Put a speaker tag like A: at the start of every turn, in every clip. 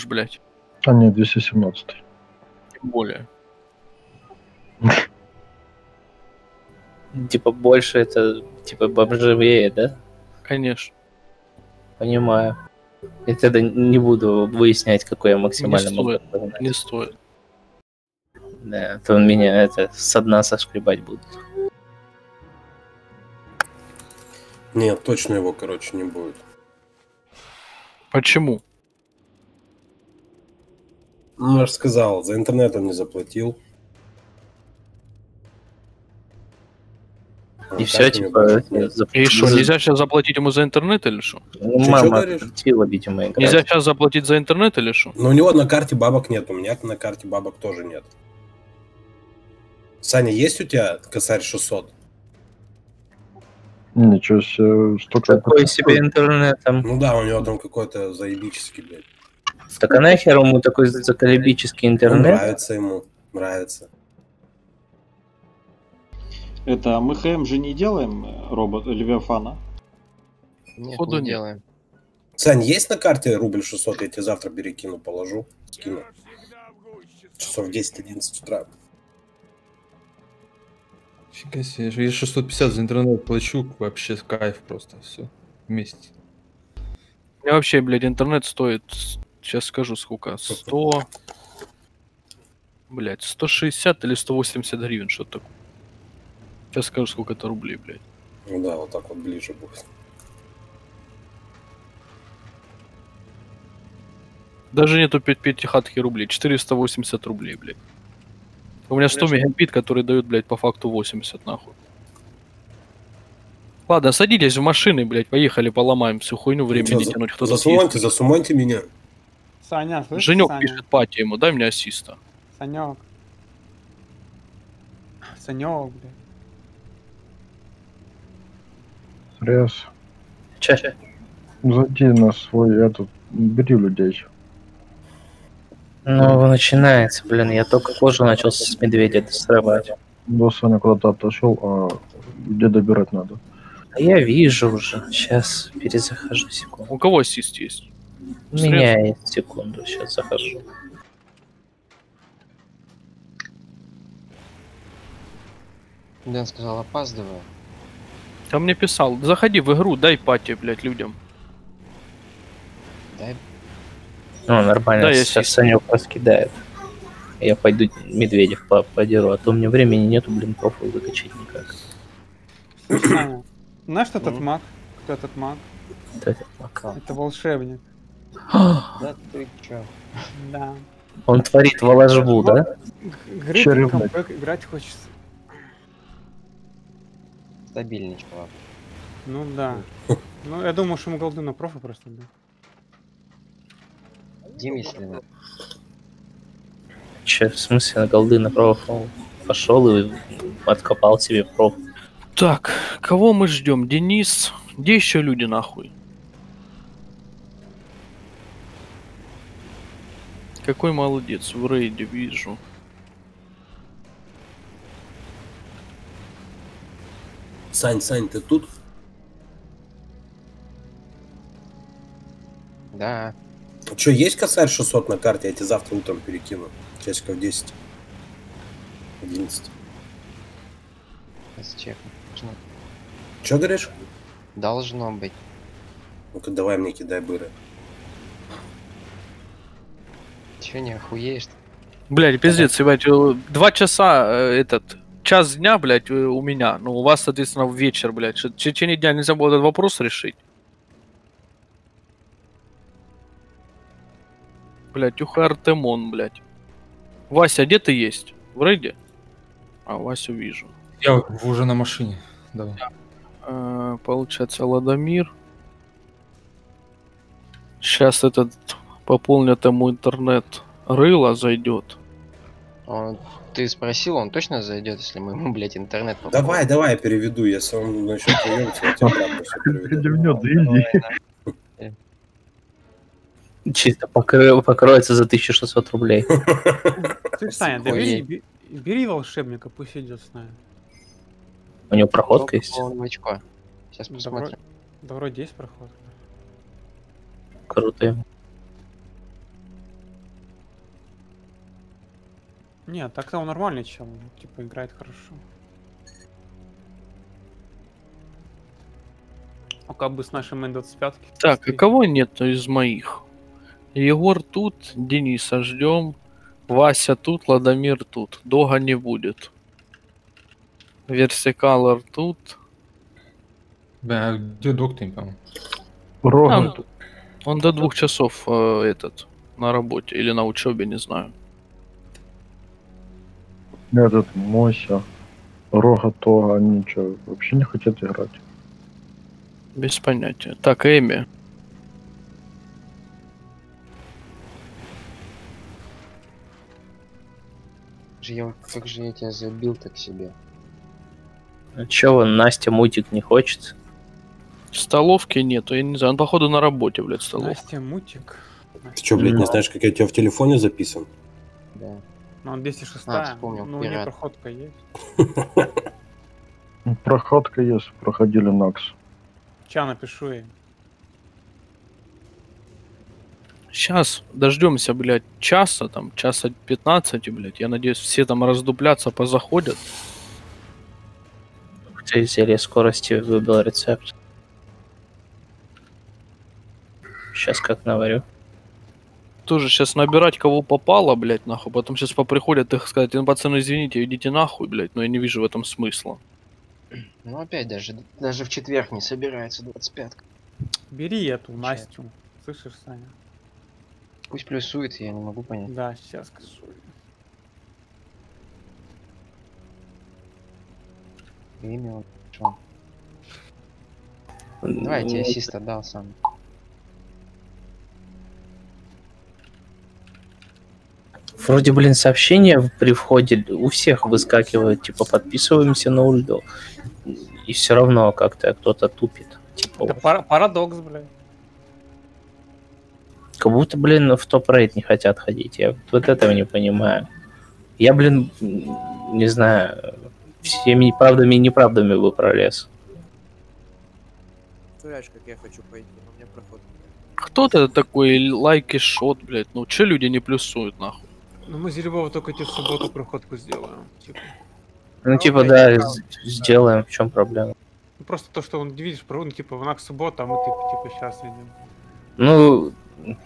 A: ж, блядь.
B: А нет, 217.
A: Тем более.
C: Типа больше это, типа бомжевее, да?
A: Конечно.
C: Понимаю. И тогда не буду выяснять, какой я максимально
A: Не
C: могу
A: стоит.
C: отогнать.
A: Не стоит.
C: Да, то он меня это со дна сошкребать будет.
D: Нет, точно его, короче, не будет.
A: Почему?
D: Ну, я же сказал, за интернет он не заплатил.
C: И
D: А
C: все, типа,
A: И что, нельзя сейчас заплатить ему за интернет или что?
C: Ну, мама
D: говоришь?
C: запретила, видимо, играть.
A: Нельзя сейчас заплатить за интернет или что?
D: Но у него на карте бабок нет, у меня на карте бабок тоже нет. Саня, есть у тебя косарь 600?
B: Ничего себе, столько...
C: Такой себе интернет там.
D: Ну да, у него там какой-то заебический, блядь.
C: Так а нахер ему такой заколебический интернет?
D: нравится ему, нравится.
E: Это а мы ХМ же не делаем э, робот Левиафана.
F: Нет,
A: Походу,
F: не делаем.
D: Сань, есть на карте рубль 600? Я тебе завтра перекину, положу, скину. Часов 10-11 утра.
G: Фига себе, я 650 за интернет плачу, вообще кайф просто, все, вместе.
A: У меня вообще, блядь, интернет стоит, сейчас скажу сколько, 100... Блядь, 160 или 180 гривен, что-то такое. Сейчас скажу, сколько это рублей, блядь.
D: Ну да, вот так вот ближе будет.
A: Даже нету 5 пятихатки рублей, 480 рублей, блядь. У меня 100 мегабит, который дают, блядь, по факту 80, нахуй. Ладно, садитесь в машины, блядь, поехали, поломаем всю хуйню, времени не тянуть. Кто
D: Засумоньте, засумоньте меня.
H: Саня, слышишь,
A: Женек
H: Саня?
A: пишет пати ему, дай мне ассиста.
H: Санек. Санек, блядь.
B: Срез.
C: Че?
B: Зайди на свой этот, бери людей.
C: Ну, начинается, блин, я только кожу начал с медведя срывать.
B: Да, Саня куда-то отошел, а где добирать надо?
C: А я вижу уже. Сейчас перезахожу секунду.
A: У кого ассист есть?
C: У меня есть секунду, сейчас захожу.
F: Дэн сказал, опаздываю.
A: Там мне писал, заходи в игру, дай пати, блядь, людям.
F: Дай
C: Ну, нормально,
A: Да, я
C: сейчас
A: сис-
C: Санек раскидает. Я пойду медведев по подеру, а то у меня времени нету, блин, профиль выкачать никак.
H: Знаешь, кто этот маг? Кто этот маг?
C: Вот этот макал.
H: Это волшебник.
F: Да ты чё?
H: Да.
C: Он творит воложбу, да?
H: Г- Грейт
B: Чё
H: и
B: ревнует?
H: камбэк играть хочется.
F: Стабильный чувак.
H: Ну да. Ну, я думаю, что ему голды на профи просто, да.
F: Дим, если надо.
C: Че, в смысле, на голды на профил пошел и откопал себе проф.
A: Так, кого мы ждем? Денис? Где еще люди, нахуй? Какой молодец, в рейде вижу.
D: Сань, Сань, ты тут?
F: Да.
D: Че, есть косарь 600 на карте? Я тебе завтра утром перекину. Часиков 10. 11.
F: Сейчас чекну. Должно-
D: Че говоришь?
F: Должно быть.
D: Ну-ка, давай мне кидай быры.
F: Чё не охуеешь?
A: Блядь, пиздец, ебать, э, два часа э, этот, час дня, блядь, э, у меня. Ну, у вас, соответственно, в вечер, блядь. Что, В течение дня нельзя было этот вопрос решить? Блядь, Уха Артемон, блядь. Вася, где ты есть? В рейде? А, Васю вижу.
G: Я уже на машине, давай.
A: Э, Получается, Ладомир. Сейчас этот пополнят ему интернет. Рыло зайдет.
F: Он- Ты спросил, он точно зайдет, если мы ему, блядь, интернет пополним?
D: Давай, давай, я переведу. Если он насчет появится, я тебе обратно все переведу.
C: Чисто покроется за 1600 рублей.
H: Слышь, Саня, да бери, бе- бери волшебника, пусть идет с нами.
C: У него проходка есть.
F: Сейчас посмотрим.
H: да вроде есть проход.
C: Круто. ему.
H: Нет, так-то он нормальный чел. Типа играет хорошо. А как бы с нашим М25?
A: Так, а кого нет из моих? Егор тут, Дениса ждем. Вася тут, Ладомир тут. Дога не будет. Версикалор тут.
G: Бля, а где доктор, не пойму?
A: А,
B: Рога.
A: он, тут. он до двух часов э, этот на работе или на учебе, не знаю.
B: Этот Мося. Рога Тога, они что, вообще не хотят играть?
A: Без понятия. Так, Эми.
F: Я, как же я тебя забил так себе.
C: А чё, вон, Настя мутик не хочет?
A: Столовки нету, я не знаю. Он походу на работе, блядь, столовка.
H: Настя Мутик.
D: Ты что, блядь, не знаешь, как я тебя в телефоне записан?
F: Да.
H: Ну, он 206
F: А, вспомнил,
H: Ну, у нее проходка есть.
B: Ну, Проходка есть, проходили Накс.
H: Ча напишу ей.
A: Сейчас дождемся, блядь, часа, там, часа 15, блядь. Я надеюсь, все там раздуплятся, позаходят.
C: Ты зелье скорости выбил рецепт. Сейчас как наварю.
A: Тоже сейчас набирать кого попало, блядь, нахуй. Потом сейчас поприходят их сказать, ну, пацаны, извините, идите нахуй, блядь. Но я не вижу в этом смысла.
F: Ну опять даже, даже в четверг не собирается 25
H: Бери эту Настю. Слышишь, Саня?
F: Пусть плюсует, я не могу понять.
H: Да, сейчас скажу.
F: Имя он шо? Давай, я тебе ассист отдал сам.
C: Вроде, блин, сообщения при входе у всех выскакивают, типа, подписываемся на ульду. И все равно как-то кто-то тупит. Типа,
H: Это пара- парадокс, блядь.
C: как будто, блин, в топ-рейд не хотят ходить. Я вот этого не понимаю. Я, блин, не знаю, всеми правдами и неправдами бы пролез.
I: Представляешь, как я хочу пойти, но меня проход.
A: Кто ты такой лайки шот, блядь? Ну, че люди не плюсуют, нахуй?
H: Ну, мы Зелебова только тебе в субботу проходку сделаем. Типа.
C: Ну,
I: Ну,
C: типа, да, с- сделаем, в чем проблема.
H: Ну, просто то, что он, видишь, про- ну, типа, в НАК суббота, а мы, типа, типа, сейчас идем.
C: Ну,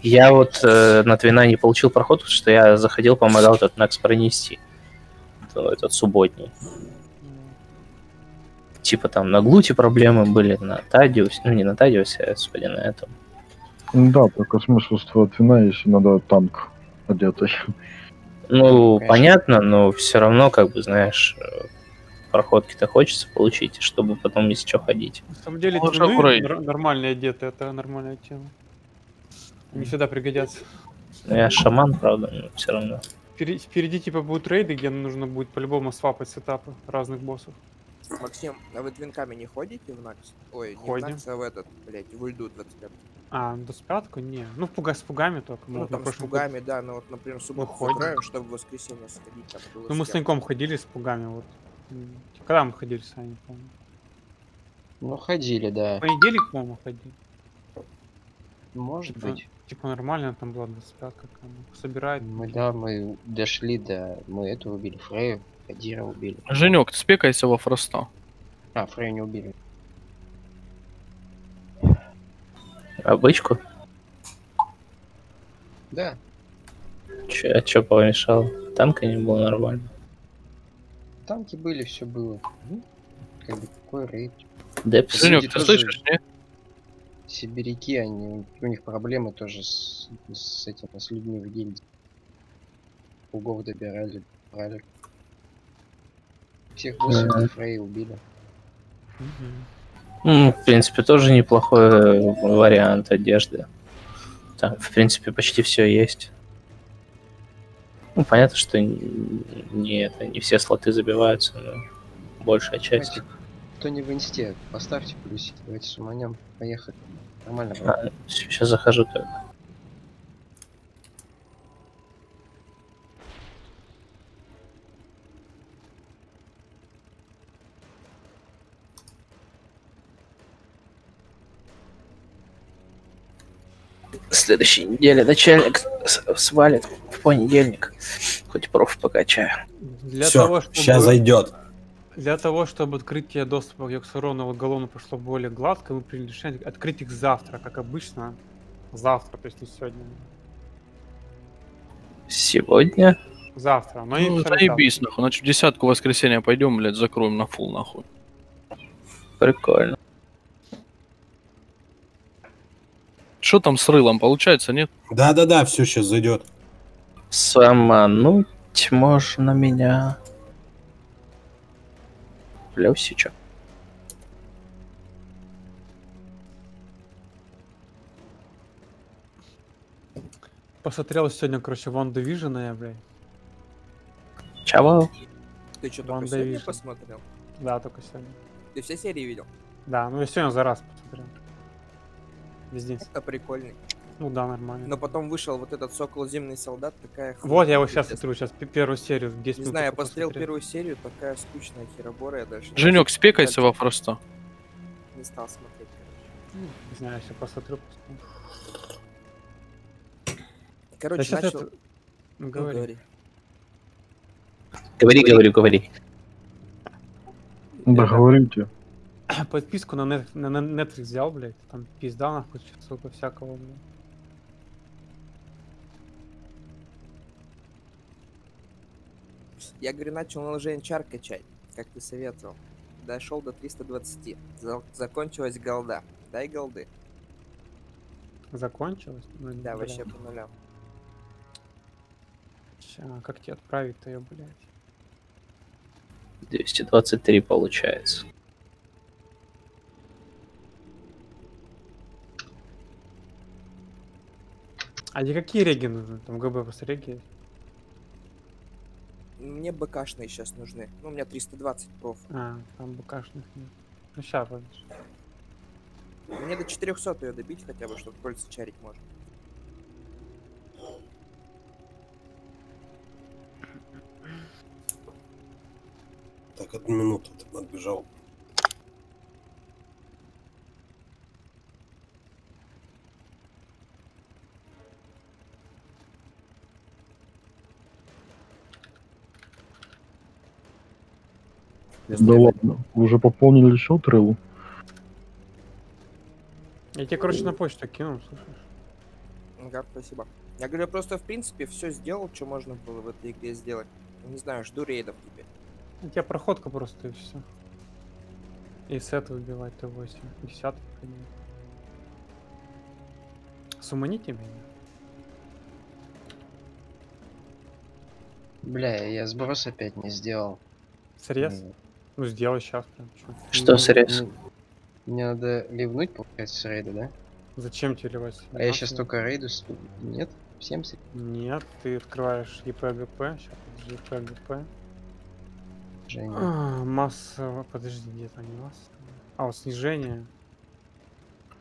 C: я вот э, на Твина не получил проход, потому что я заходил, помогал этот Накс пронести. То Этот субботний. Типа там на Глуте проблемы были, на Тадиусе, ну не на Тадиусе, а, господи, на этом.
B: Да, только смысл с твоего твина, если надо танк одетый.
C: Ну,
F: Конечно.
C: понятно, но все равно, как бы, знаешь, э, проходки-то хочется получить, чтобы потом если что ходить.
H: На самом деле,
A: аккуратнее.
H: нор- нормально одеты, это нормальная тема. Они всегда пригодятся.
C: Ну, я шаман, правда, но все равно.
H: Впереди, впереди, типа, будут рейды, где нужно будет по-любому свапать сетапы разных боссов.
I: Максим, а вы твинками не ходите в Накс? Ой, не
H: Ходим.
I: в Накс, а в этот, блядь, в Ульду 25.
H: А, до спятку? Не. Ну, пуга с пугами только. мы
I: Ну,
H: вот
I: там с пугами, да, но вот, например, субботу
H: ходим.
I: закроем, чтобы в воскресенье сходить, там было
H: Ну, мы
I: с
H: с. Саньком ходили с пугами, вот. Когда мы ходили, Саня, помню.
F: Ну ходили, да.
H: В понедельник, по-моему, ходили.
F: Может
H: Типа,
F: быть.
H: типа нормально там была 25 как она собирает.
F: Мы, да, мы дошли до... Мы эту убили, Фрею, Кадира убили.
A: Женек, ты спекайся во фроста.
F: А, Фрею не убили.
C: А бычку?
F: Да.
C: Че, а чё помешало? Танка не было нормально.
F: Танки были, все было. Ну, как бы какой рейд.
C: Депс.
A: Женек, ты слышишь, не?
F: Сибиряки, они, у них проблемы тоже с, с этим, с людьми в гильдии. Пугов добирали, брали. Всех боссов
C: Мгм.
F: Фрей убили.
H: Мгм.
C: Ну, в принципе, тоже неплохой э, вариант одежды. Там, в принципе, почти все есть. Ну, понятно, что не, это, не все слоты забиваются, но большая часть.
F: Кто не в инсте, поставьте плюсик, давайте суманем. Поехали. Нормально.
C: А, сейчас захожу только. Следующей неделе начальник свалит в понедельник. Хоть проф покачаю.
H: Для
D: Все,
H: того, чтобы...
D: сейчас зайдет.
H: Для того, чтобы открытие доступа к Йоксарону и Галону прошло более гладко, мы приняли решение открыть их завтра, как обычно. Завтра, то есть не сегодня.
C: Сегодня?
H: Завтра. Но и
A: Ну, заебись, нахуй. Значит, в десятку воскресенья пойдем, блядь, закроем на фул, нахуй.
C: Прикольно.
A: Что там с рылом, получается, нет?
D: Да-да-да, все сейчас зайдет.
C: Самануть можно меня. Плюсичок.
H: Посмотрел сегодня, короче, Ван Division, я, блядь.
C: Чего?
I: Ты что,
H: Ван
I: только сегодня посмотрел?
H: Да, только сегодня.
I: Ты все серии видел?
H: Да, ну я сегодня за раз посмотрел. Везде.
I: Это прикольный.
H: Ну да, нормально.
I: Но потом вышел вот этот Сокол Зимний Солдат, такая
H: Вот я его сейчас смотрю, сейчас первую серию, 10
I: Не
H: минут
I: знаю, я посмотрел первую серию, такая скучная херобора, я даже...
A: Женек, спекайся во просто.
I: Не стал смотреть, короче.
H: Не знаю, я посмотрю. посмотрю.
I: Короче,
H: Да
I: начал...
H: это- Ну,
I: Ну,
H: говори.
I: говори.
C: Говори, говори, говори.
B: Да говорите.
H: Подписку на, Net- на на Netflix взял, блядь. Там пизда нахуй, сука, всякого, блядь.
I: Я, говорю, начал наложение чар качать, как ты советовал. Дошел до 320. За- Закончилась голда. Дай голды.
H: Закончилось? Ну,
I: Да, вообще по нулям.
H: Ща, как тебе отправить-то ее, блядь?
C: 223 получается.
H: А не какие реги нужны? Там ГБ просто реги есть.
I: Мне БКшные сейчас нужны. Ну, у меня 320 проф.
H: А, там БКшных нет. Ну ща, подожди.
I: Мне до 400 ее добить хотя бы, чтобы кольца чарить можно.
D: Так, одну минуту отбежал.
B: Да ладно. Вы уже пополнили счет Рылу?
H: Я тебе, короче, на почту кину, слушай.
I: Ага, спасибо. Я говорю, просто в принципе все сделал, что можно было в этой игре сделать. Не знаю, жду рейдов теперь.
H: У тебя проходка просто и все. И сет выбивать Т8. Десятый конечно. Суманите меня.
F: Бля, я сброс опять не сделал.
H: Срез?
F: М,
H: Ну сделай сейчас прям. чё.
C: Что
F: ну,
C: срез?
F: ну, Мне надо ливнуть, получается, с рейда, да?
H: Зачем тебе ливать?
F: А я
H: 17?
F: сейчас только рейду... с- Нет? 70?
H: Нет, ты открываешь ЕПГП. Сейчас, подожди, ЕПГП.
F: Женя.
H: А, масса... Подожди, где-то не масса. А, вот снижение.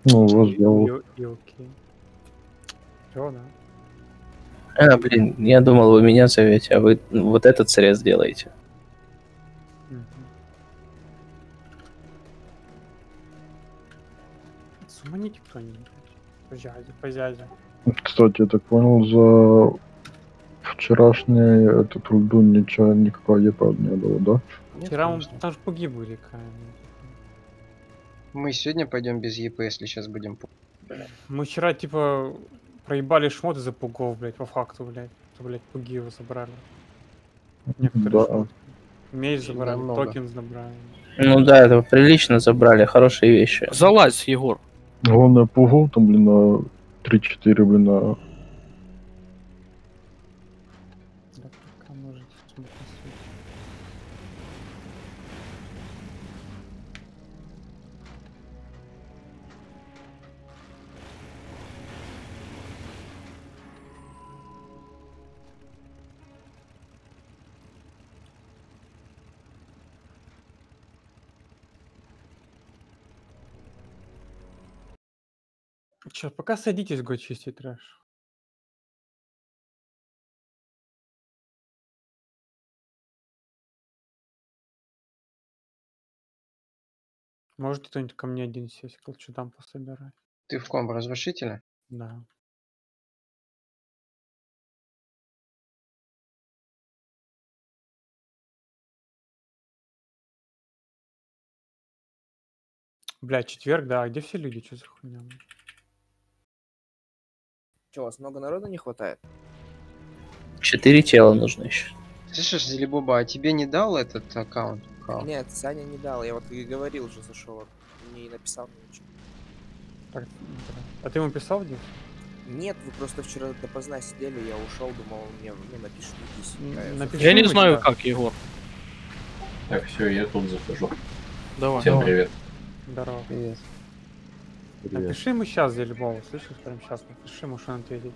B: Ну,
H: и,
B: вот
H: и- и окей. Всё, да.
C: А, блин, я думал, вы меня зовете, а вы вот этот срез делаете.
H: Суманите кто-нибудь. По зяде, по зяде.
B: Кстати, я так понял, за вчерашний этот рудун ничего, никакого ЕПА не было, да?
F: Нет,
H: Вчера он
F: конечно.
H: там же погибли, камень.
F: Мы сегодня пойдем без ЕП, если сейчас будем...
H: Мы вчера, типа, проебали шмоты за пугов, блядь, по факту, блядь. Что, блядь, пуги его забрали. Некоторые
B: Да.
H: шмоты. Меч забрали,
F: много.
H: токен забрали.
C: Ну да, это прилично забрали, хорошие вещи.
A: Залазь, Егор.
B: Главное, пугов там, блин, на 3-4, блин, на...
H: Че, пока садитесь го чистить трэш. Может кто-нибудь ко мне один сесть, к там пособирать.
F: Ты в комбо разрушителя?
H: Да. Бля, четверг, да, а где все люди, что за хуйня?
I: Че, у вас много народу не хватает?
C: Четыре тела нужно еще.
F: Слышишь, Зелебоба, а тебе не дал этот аккаунт? Хал?
I: Нет, Саня не дал, я вот и говорил же, зашел, не написал мне ничего.
H: Так. А ты ему писал, Дим?
I: Нет, вы просто вчера допоздна сидели, я ушел, думал, мне ну, напишите
H: М,
I: здесь.
H: напиши
A: Я не знаю, как, Егор.
J: Так, все, я тут захожу.
A: Давай.
J: Всем
H: Давай.
J: привет.
H: Здорово.
F: Привет.
H: Напиши ему сейчас, Зельбову, слышишь? Прям сейчас напиши ему, что он ответит.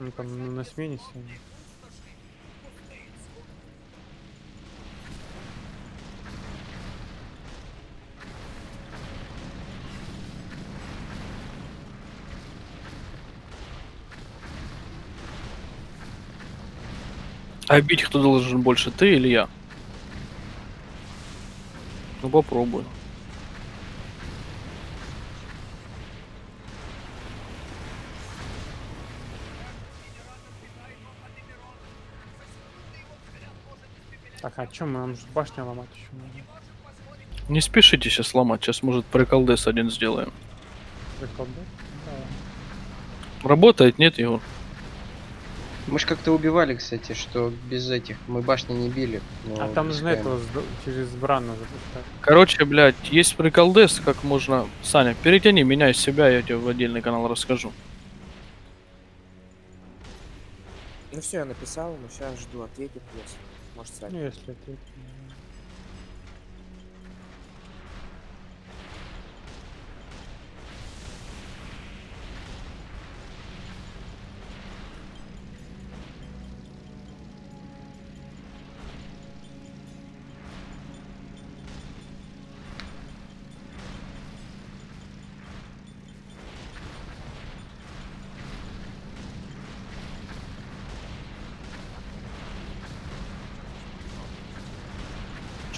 H: Он там на смене сегодня.
A: А бить кто должен больше, ты или я? Ну попробуй.
H: Так, а чем мы? Нам же башню ломать еще надо.
A: Не спешите сейчас ломать, сейчас может приколдес один сделаем.
H: Прикол, да?
A: Работает, нет, Егор?
F: Мы ж как-то убивали, кстати, что без этих. Мы башни не били. но
H: А там нужно этого через брану запускать.
A: Короче, блядь, есть приколдес, как можно... Саня, перетяни меня из себя, я тебе в отдельный канал расскажу.
I: Ну все, я написал ему, сейчас жду ответит, если. Может,
H: Ну,
I: Саня.
H: если ты...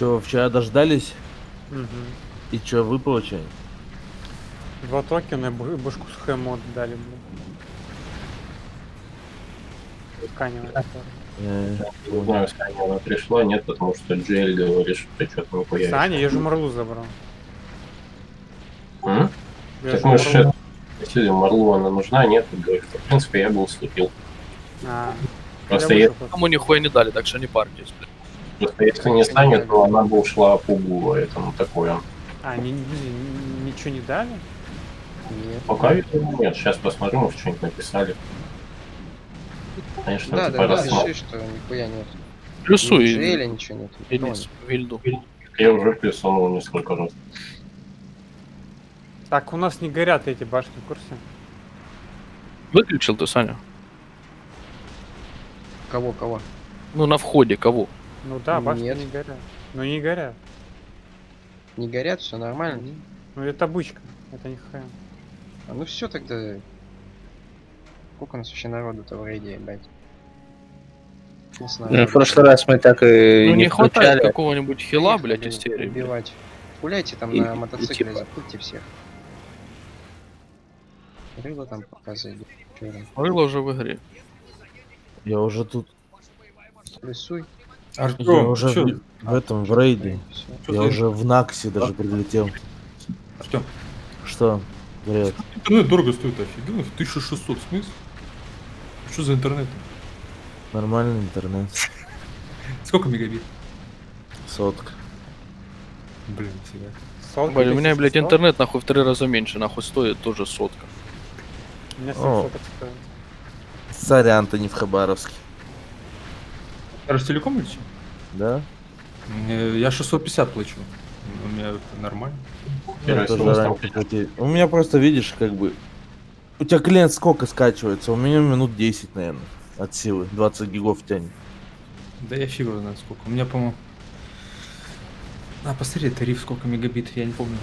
K: Че, вчера дождались?
H: Мгм.
K: И че, вы получаете?
H: Два токена и башку с хэмод дали, блин. Тканевая. которая.
K: Э,
J: Не знаю, Саня, она пришла, нет, потому что Джейль говорит, что ты что-то не появишься.
H: Саня, я же Марлу забрал.
J: М?
H: Я
J: Так мы же
H: Марлу-
J: спросили, Марлу она нужна, нет, ты говоришь, что, в принципе, я бы уступил.
H: А,
J: Просто,
H: я.
A: Кому нихуя не дали, так что не парьтесь, блядь.
J: Просто если не Саня, то она бы ушла по гулу, это ну такое.
H: А, ни- ни- ничего не дали?
F: Нет.
J: Пока видимо, нет, сейчас посмотрю, может, что-нибудь написали. Конечно,
F: Да,
J: типа,
F: да,
J: раз
F: напиши, что нихуя нет.
A: Плюсуй.
F: Ни Джейля, ничего нет.
A: Вильду.
J: я уже плюсанул несколько раз.
H: Так, у нас не горят эти башни, в курсе?
A: Выключил ты, Саня?
F: Кого, кого?
A: Ну, на входе кого?
H: Ну да, башни
F: Нет.
H: не горят. Ну не горят.
F: Не горят, все нормально.
H: Ну это бычка, это не хэм.
F: А ну все тогда. Сколько у нас вообще народу-то в рейде, блядь? Не знаю.
C: Ну, в прошлый раз мы так и
A: Ну,
C: не
A: не хватает какого-нибудь хила, блядь, из серии. блядь.
F: Убивать. Гуляйте там
C: И-
F: на мотоцикле,
C: типа-
F: запутьте всех. Рыло там пока зайдет. Чё там?
A: Рыло уже в игре.
K: Я уже тут,
F: Рисуй.
K: я
G: Артем,
K: уже
G: чё?
K: в, в этом, в рейде.
G: Чё
K: Я
G: ты-
K: уже в Наксе даже прилетел.
G: Артем,
K: Что? Привет.
G: интернет дорого стоит, офигенно, 1600, в смысле? Что за интернет?
K: Нормальный интернет.
G: Сколько мегабит?
K: Сотка.
G: Блин, себя.
H: Сотка,
A: Блядь, у меня,
H: 10
A: блядь, интернет нахуй в три раза меньше, нахуй стоит тоже сотка.
H: У меня 7
K: О.
H: соток стоит.
K: Сорян, ты не в Хабаровске.
G: Ростелеком или что?
K: Да?
G: Я 650 плачу. У меня это нормально.
K: Я тоже
J: у
K: меня просто, видишь, как бы... У тебя клиент сколько скачивается? У меня минут 10, наверное, от силы. 20 гигов тянет.
G: Да я фиг знаю сколько. У меня, по-моему... А, посмотри, тариф сколько мегабит, я не помню.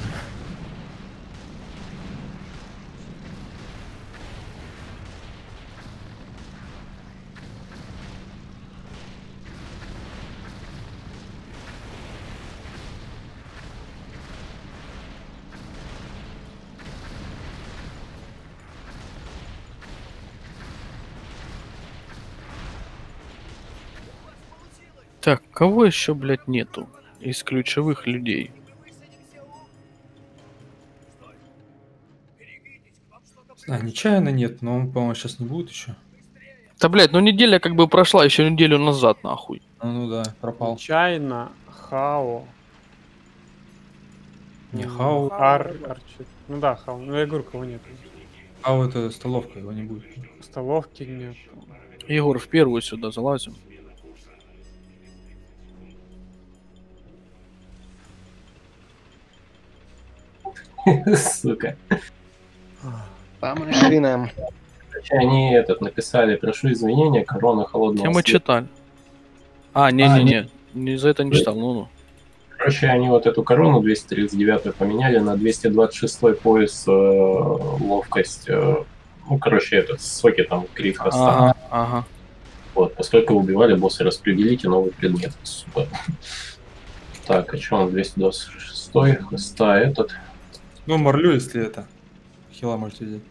A: Так, кого еще, блядь, нету? из ключевых людей.
G: А, нечаянно нет, но он, по-моему, сейчас не будет еще.
A: Да, блядь, ну неделя как бы прошла еще неделю назад, нахуй.
G: А, ну да, пропал.
H: Чайна, Хао.
G: Не Хао.
H: Ар, Арчи. Ну да, Хао. Ну я говорю, кого нет.
G: А вот эта столовка его не будет.
H: Столовки нет.
A: Егор, в первую сюда залазим.
J: Сука.
F: Машинам.
J: Короче, Они этот написали, прошу извинения, корона холодного
A: Все мы
J: света».
A: читали. А, не-не-не, не за это не читал, ну-ну.
J: Короче, они вот эту корону 239 поменяли на 226 пояс э, ловкость. э, ну, короче, этот соки там крит хоста.
A: Ага, ага.
J: Вот, поскольку убивали босса, распределите новый предмет. Сука. Так, а что он 226 хоста этот?
G: Ну, марлю, если это. Хила можете взять.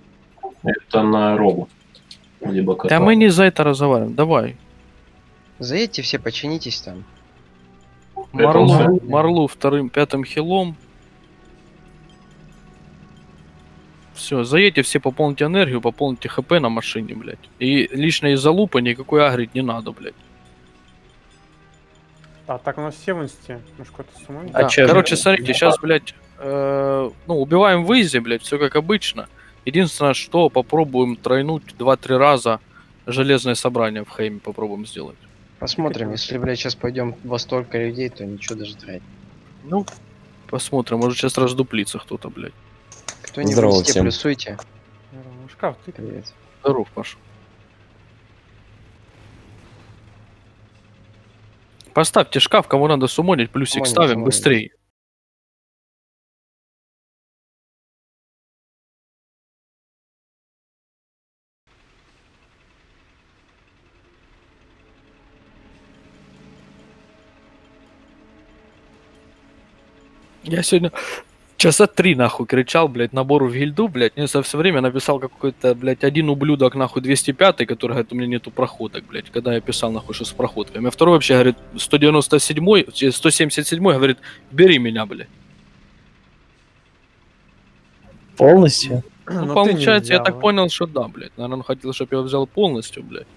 J: Это на робу. Либо кота.
A: Да мы не за это разговариваем, давай.
F: Заедьте все, починитесь там.
A: Марлу, Марлу вторым, пятым хилом. Все, заедьте все, пополните энергию, пополните хп на машине, блядь. И лично из-за лупа никакой агрить не надо, блядь.
H: А так у нас все в инсте. Может, какой-то с ума?
A: Да, Короче, смотрите, сейчас, блядь, э, ну, убиваем в изи, блядь, все как обычно. Единственное, что попробуем тройнуть 2-3 раза железное собрание в Хейме попробуем сделать.
F: Посмотрим, если, блядь, сейчас пойдем во столько людей, то ничего даже тратить.
A: Ну, посмотрим, может сейчас раздуплится кто-то, блядь.
F: Кто-нибудь
A: Здорово
F: плюсуйте.
H: Ну, Шкаф, ты
F: Привет.
A: Здоров, Паша. Поставьте шкаф, кому надо сумонить, плюсик
F: Сумоним,
A: ставим быстрее. Я сегодня часа три нахуй кричал, блядь, набору в гильду, блядь, мне со все время написал какой-то, блядь, один ублюдок, нахуй, 205 который говорит, у меня нету проходок, блядь, когда я писал, нахуй, что с проходками. А второй вообще говорит, 197 177 говорит, бери меня, блядь.
C: Полностью?
A: Ну,
H: Но ты не
A: получается, я так
H: а?
A: понял, что да, блядь. Наверное, он хотел, чтобы я его взял полностью, блядь.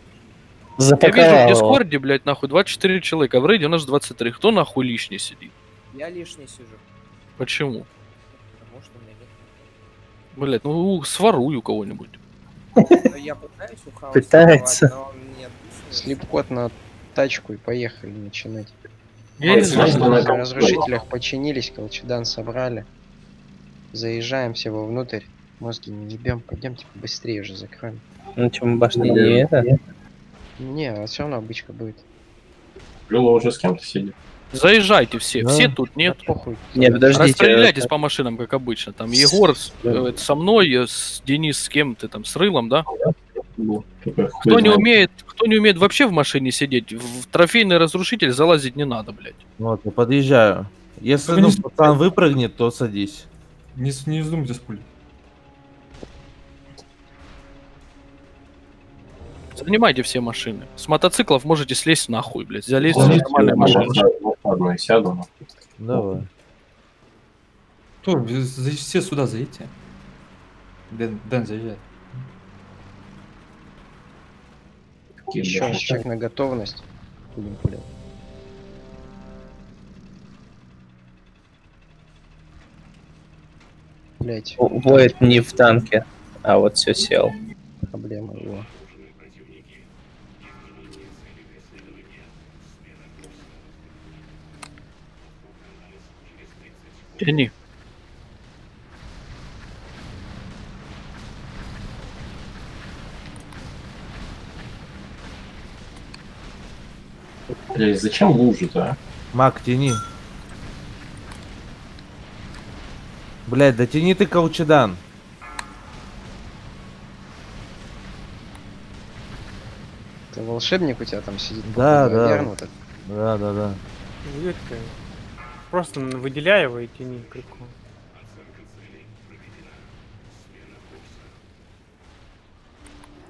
A: Я
C: Запаковал
A: вижу в. Дискорде, блядь, нахуй, 24 человека, в рейде у нас 23. Кто нахуй лишний сидит?
I: Я лишний сижу.
A: Почему? Блядь, ну своруй у кого-нибудь.
I: Но я пытаюсь у хаоса
F: Пытается. Слип-код на тачку и поехали начинать.
A: Я не знаю, что
F: На разрушителях починились, колчедан собрали. Заезжаем все вовнутрь. Мозги не ебем, пойдемте быстрее уже закроем.
C: Ну, чем башни не это?
F: Не, а все равно обычка будет.
J: Люла уже с кем-то сидит.
A: Заезжайте все,
F: Да.
A: все тут нет.
F: похуй.
C: Не, подождите.
A: Расстреляйтесь по машинам, как обычно. Там Егор с- э, со мной, э, с Денис с кем ты там, с Рылом, да? Кто не умеет, кто не умеет вообще в машине сидеть, в трофейный разрушитель залазить не надо, блядь.
K: Вот, я подъезжаю. Если ну,
G: не
K: пацан выпрыгнет, то садись.
G: Не, не вздумайте с пулей.
A: Занимайте все машины. С мотоциклов можете слезть нахуй, блядь. Залезть
J: Ладно,
A: в машины.
J: на одной сяду.
K: Давай.
G: За- Все сюда заедьте. Дэн, Дэн заезжает.
F: Еще раз чек на готовность. Будем пулять. Блять,
C: Воет не в танке, а вот все сел.
F: проблема его.
A: Тяни.
J: Блядь, зачем лужи-то, а?
K: Мак, тяни. Блять, да тяни ты каучедан.
F: Это волшебник у тебя там сидит?
K: Да, да. Да, да, да.
H: Ветка. Просто выделяй его и тяни крюком.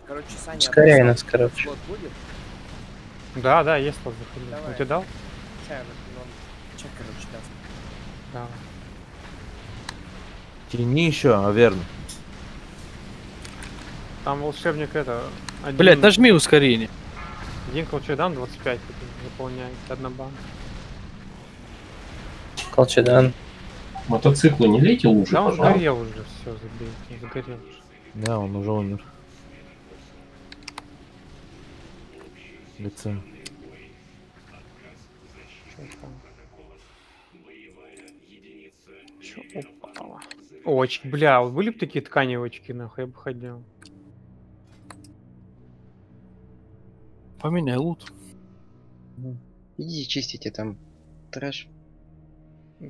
I: Короче, Саня,
C: Ускоряй
I: а
C: нас, короче.
H: Да, да, есть слот заходил.
I: Давай.
H: Он тебе дал?
I: Чай, ну, короче, даст.
H: Да.
K: Тяни еще, Аверн.
H: Там волшебник это... Один,
A: Блять, нажми ускорение.
H: Один колчедан 25 тут заполняет, одна банка.
C: Колчедан.
J: Мотоциклы не лейте лужи,
H: Да он
J: пожалуйста.
H: сгорел уже, все, забейте, загорел уже.
K: Да, он уже умер. Лице.
H: Чё упало? Очки, бля, вот были бы такие тканевые очки, нахуй, я бы ходил.
A: Поменяй лут.
F: Идите чистите там трэш.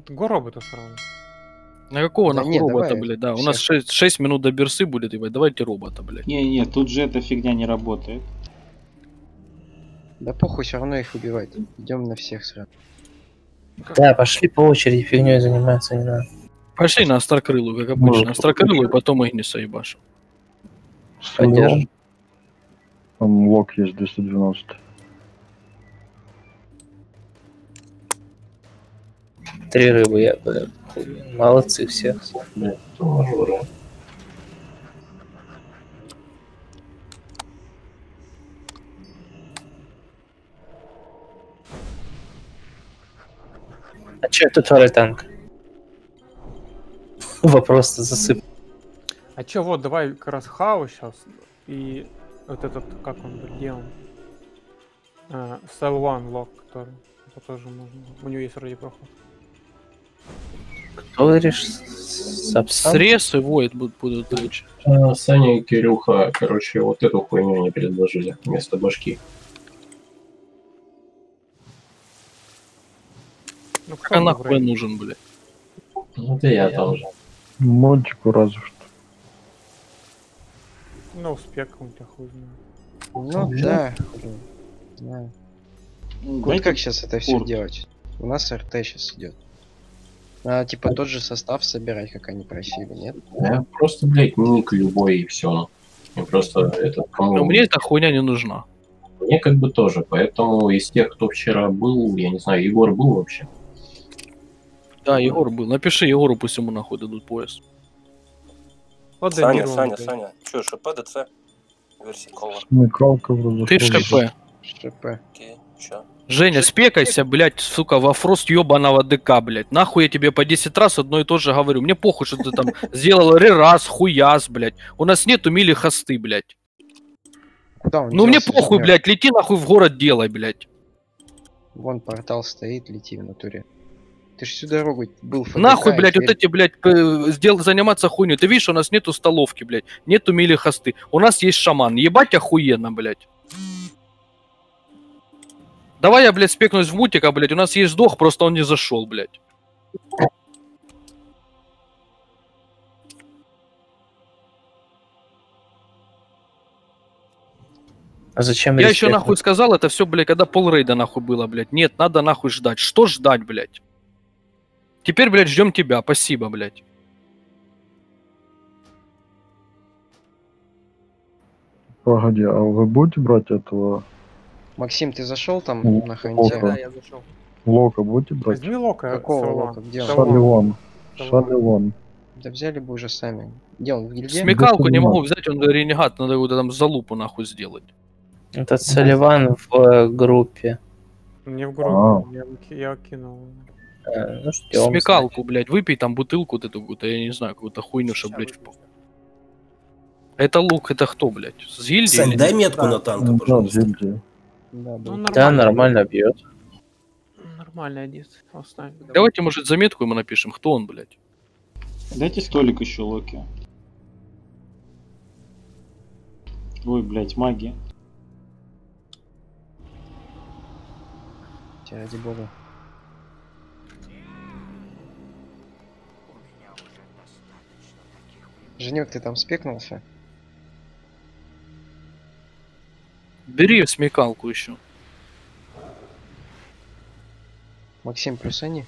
H: Го робота сразу.
A: На какого
F: Да
A: нахуй робота,
F: давай,
A: блядь, да. У
F: всех.
A: нас 6, 6 минут до берсы будет, ебать. Давайте робота, блядь.
E: Не-не, тут же эта фигня не работает.
F: Да похуй, все равно их убивать. Идем на всех сразу.
C: Да, пошли по очереди, фигней заниматься не надо.
A: Пошли на острокрылую, как обычно. Острокрылую, потом Игниса ебашим.
C: Поддержим.
B: Там лог есть 212.
C: Три рыбы я, бля. Молодцы все.
J: Блядь, это мажоры.
C: А че это второй танк? Вопрос-то засып.
H: А чё, вот, давай как раз Хау сейчас. И вот этот, как он, где он? А, One лог, который. Тоже можно. У него есть вроде проход.
C: Кто говоришь? Сапсан?
A: Срез и воет будут, будут лучше.
J: А, Саня и Кирюха, короче, вот эту хуйню не предложили вместо башки.
H: Ну,
A: Как она нахуй нужен, блядь?
J: Ну, это я тоже.
B: Модику разве что.
H: Ну, спек у тебя хуй знает.
F: Ну да. Знаю. Вот
E: Дайте
F: как сейчас это все делать? У нас РТ сейчас идет. Надо типа тот же состав собирать, как они просили, нет?
J: Я просто, блядь, ник любой и все. Я просто это кому...
A: Но мне эта хуйня не нужна.
J: Мне как бы тоже, поэтому из тех, кто вчера был, я не знаю, Егор был вообще.
A: Да, Егор был. Напиши Егору, пусть ему нахуй дадут пояс.
H: Вот
L: Саня, Саня,
H: надо.
L: Саня. Чё, ШП, ДЦ?
B: Смекалка вроде.
A: Ты
B: тоже.
A: ШП.
F: ШП.
L: Окей, чё?
A: Женя, спекайся, блядь, сука, во фрост ебаного ДК, блядь. Нахуй я тебе по 10 раз одно и то же говорю. Мне похуй, что ты там сделал рераз, хуяс, блядь. У нас нету мили хосты, блядь.
F: Куда он
A: Ну мне похуй,
F: Женек?
A: блядь, лети нахуй в город делай, блядь.
F: Вон портал стоит, лети в натуре. Ты ж всю дорогу был ФДК,
A: Нахуй, блядь, вот эти, блядь, сдел- заниматься хуйней. Ты видишь, у нас нету столовки, блядь. Нету мили хосты. У нас есть шаман. Ебать охуенно, блядь. Давай я, блядь, спекнусь в мутика, блядь. У нас есть сдох, просто он не зашел, блядь.
C: А зачем
A: Я еще нахуй сказал, это все, блядь, когда пол рейда нахуй было, блядь. Нет, надо нахуй ждать. Что ждать, блядь? Теперь, блядь, ждем тебя. Спасибо, блядь.
B: Погоди, а вы будете брать этого
F: Максим, ты зашел там
B: Ну,
F: на ханте?
I: Да, я зашел.
B: лока будете брать?
H: Возьми лока.
F: Какого
H: One.
F: лока? Где он?
B: Шаливон.
F: Да взяли бы уже сами. Где он, в гильдии?
A: Смекалку не могу взять, он ренегат, надо его там залупу нахуй сделать.
C: Этот Соливан в э, группе.
H: Не в
B: А.
H: группу, я, я кинул.
C: Э, ну, ждем.
A: Смекалку, блядь, выпей там бутылку вот эту, какую-то, я не знаю, какую-то хуйню, чтоб,
I: Ща
A: блядь. Это лук, это кто, блядь? С гильдии?
D: Сань, дай метку
I: Да.
D: на танка,
B: да,
D: пожалуйста.
F: Да, да.
H: Ну,
C: Да, нормально бьет.
H: Нормально одет. Оставим.
A: Давайте, может, заметку ему напишем, кто он, блядь.
E: Дайте столик еще, Локи. Ой, блядь, магия.
F: Тебя ради бога. Женек, ты там спекнулся?
A: Бери смекалку еще.
F: Максим, плюс они?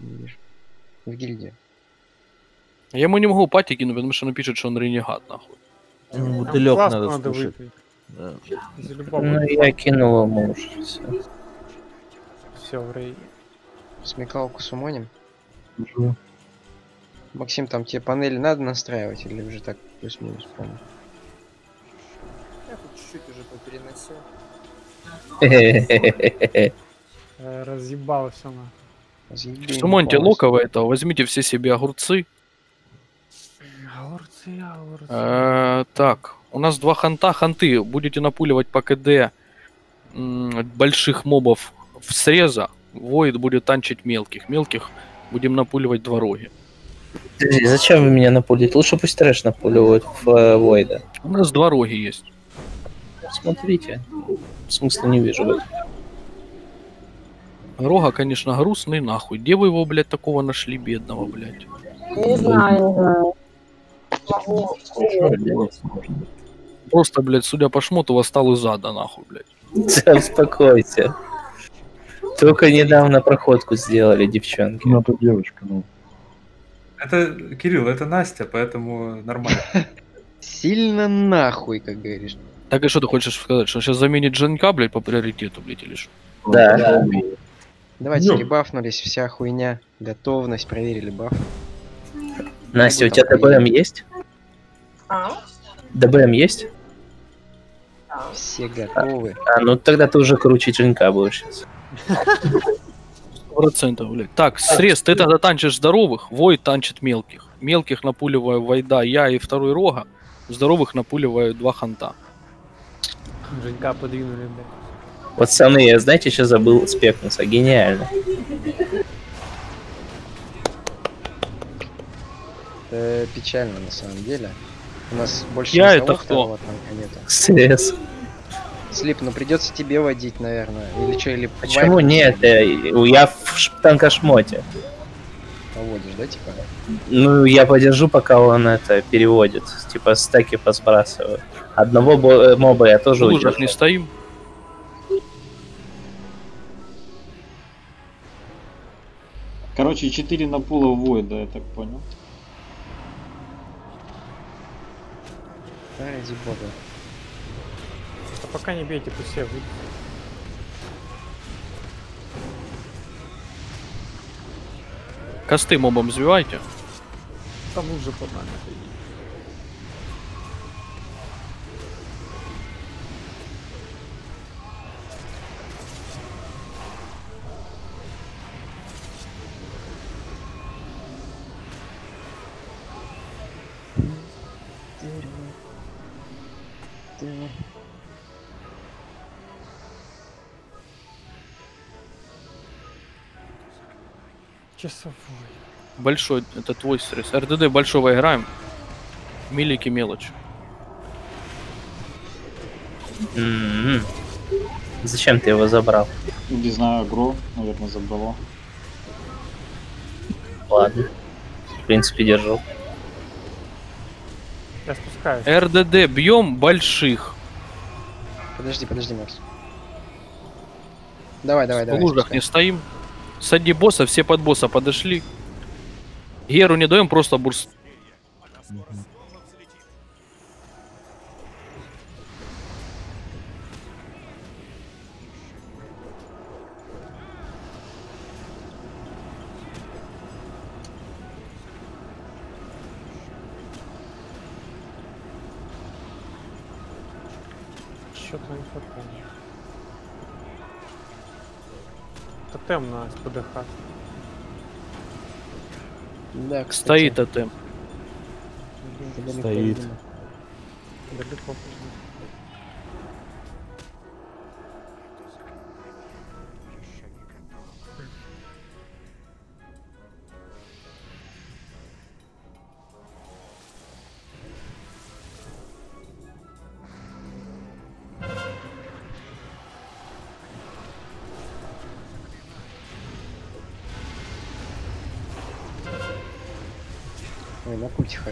F: В гильдии.
A: Я ему не могу пати кинуть, потому что он пишет, что он ренегат, нахуй.
K: Ему
H: классно
K: надо
H: надо
K: скушать.
H: выпить.
K: Да.
C: Ну, я кинул ему уже. всё.
H: Все, в рейде.
F: Смекалку сумоним.
B: Уже.
F: Максим, там тебе панели надо настраивать или уже так плюс-минус помню?
I: Попереносил.
H: Э, Разъебал все на.
A: Сумоньте локово этого, возьмите все себе огурцы.
H: Огурцы, огурцы.
A: Э, Так, у нас два ханта. Ханты будете напуливать по КД больших мобов в среза. Воид будет танчить мелких. Мелких будем напуливать двороги.
C: Подожди, зачем вы меня напулите? Лучше пусть трэш напуливают в э, Войда.
A: У нас двороги есть.
C: Смотрите. Смысла не вижу в этом.
A: Рога, конечно, грустный нахуй. Где вы его, блядь, такого нашли, бедного, блядь?
M: Не знаю, не знаю.
A: Просто, блядь, судя по шмоту, восстал из ада, нахуй, блядь.
C: Да, Успокойся. Только недавно проходку сделали, девчонки.
B: Ну, это девочка, ну.
G: Это, Кирилл, это Настя, поэтому нормально.
F: Сильно нахуй, как говоришь.
A: Так и что ты хочешь сказать, что сейчас заменит Женька, блядь, по приоритету, блядь, или что?
C: Да.
F: Давайте
J: Ну.
F: ребафнулись, вся хуйня. Готовность, проверили баф.
C: Настя, у тебя ДБМ есть?
M: А?
C: ДБМ есть?
F: Все готовы.
C: А, ну тогда ты уже круче Джинка будешь сейчас.
A: Сто процентов, блядь. Так, срез, ты тогда танчишь здоровых, Войд танчит мелких. Мелких напуливаю Войда, я и второй Рога. Здоровых напуливаю два ханта.
H: Женька подвинули, блядь.
C: Пацаны, я, знаете, еще забыл спекнуться. Гениально.
F: Это печально на самом деле. У нас больше
A: Я это кто?
F: танка нету.
C: Срез.
F: Слип, ну придется тебе водить, наверное. Или что, или
C: Почему
F: вайп
C: нет? Э, Я в танкошмоте.
F: поводишь, да, типа?
C: Ну, я подержу, пока он это переводит. Типа стеки посбрасываю. Одного бо- э, моба я тоже удержу.
A: не стоим.
E: Короче, 4 на пула Войда, я так понял.
F: Да, ради бога.
H: Да пока не бейте, пусть все выйдут.
A: Косты мобом взбивайте.
H: Там уже под нами. Часовой.
A: Большой, это твой срез. РДД большого играем. Милики мелочь.
C: М-м. Зачем ты его забрал?
E: Не знаю, агро, наверное, забрало.
C: Ладно. В принципе, держу.
H: Я спускаюсь.
A: РДД бьем больших.
F: Подожди, подожди, Макс. Давай, давай,
A: В
F: давай.
A: лужах
F: спускай.
A: не стоим. Сади босса, все под босса подошли. Геру не даем, просто бурст.
H: Что-то На СПДХ.
F: Да, кстати.
A: Стоит.
F: Далеко,
K: Стоит.
H: Далеко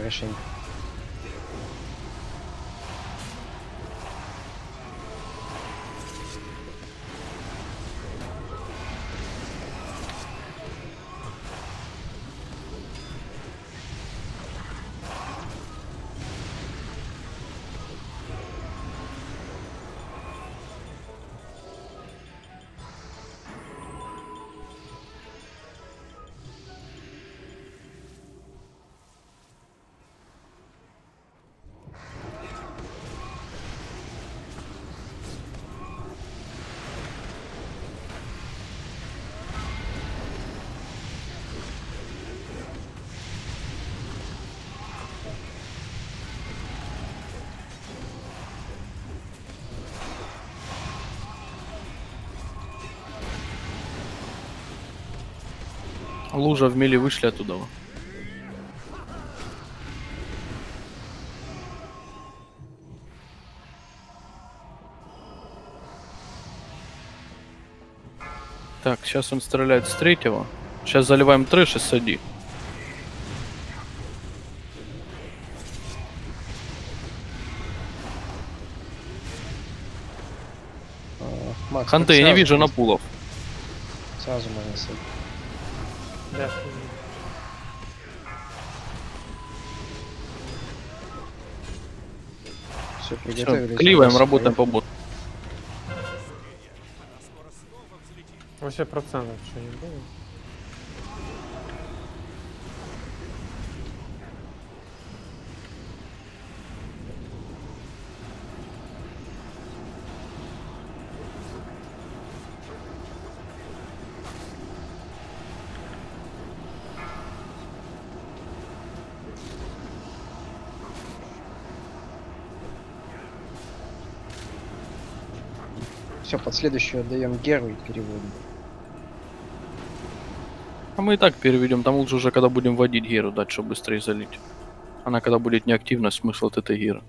F: на
A: Лужа в мили вышли оттуда. Так, сейчас он стреляет с третьего. Сейчас заливаем трэш и сади.
F: Макс,
A: Ханты, я не вижу на пулов.
F: Сразу можно садить.
H: Да.
F: Все, приготовились.
A: кливаем, работаем по боту.
H: Вообще процентов что не было.
F: Все, под следующую отдаем Геру и переводим.
A: А мы и так переведем. Там лучше уже, когда будем вводить геру, дать, чтобы быстрее залить. Она когда будет неактивна, смысл от этой геры.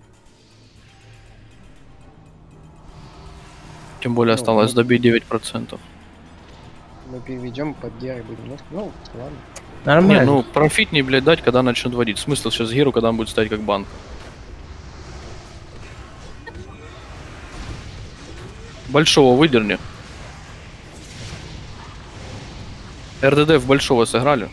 A: Тем более
F: Ну,
A: осталось
F: ну.
A: добить 9%.
F: Мы переведем под Герой будем. Ну, ну ладно.
C: Нормально.
A: Не, ну профитней, блядь, дать, когда начнут водить. Смысл сейчас геру, когда он будет стоять как банк. Большого выдерни. РДД в большого сыграли.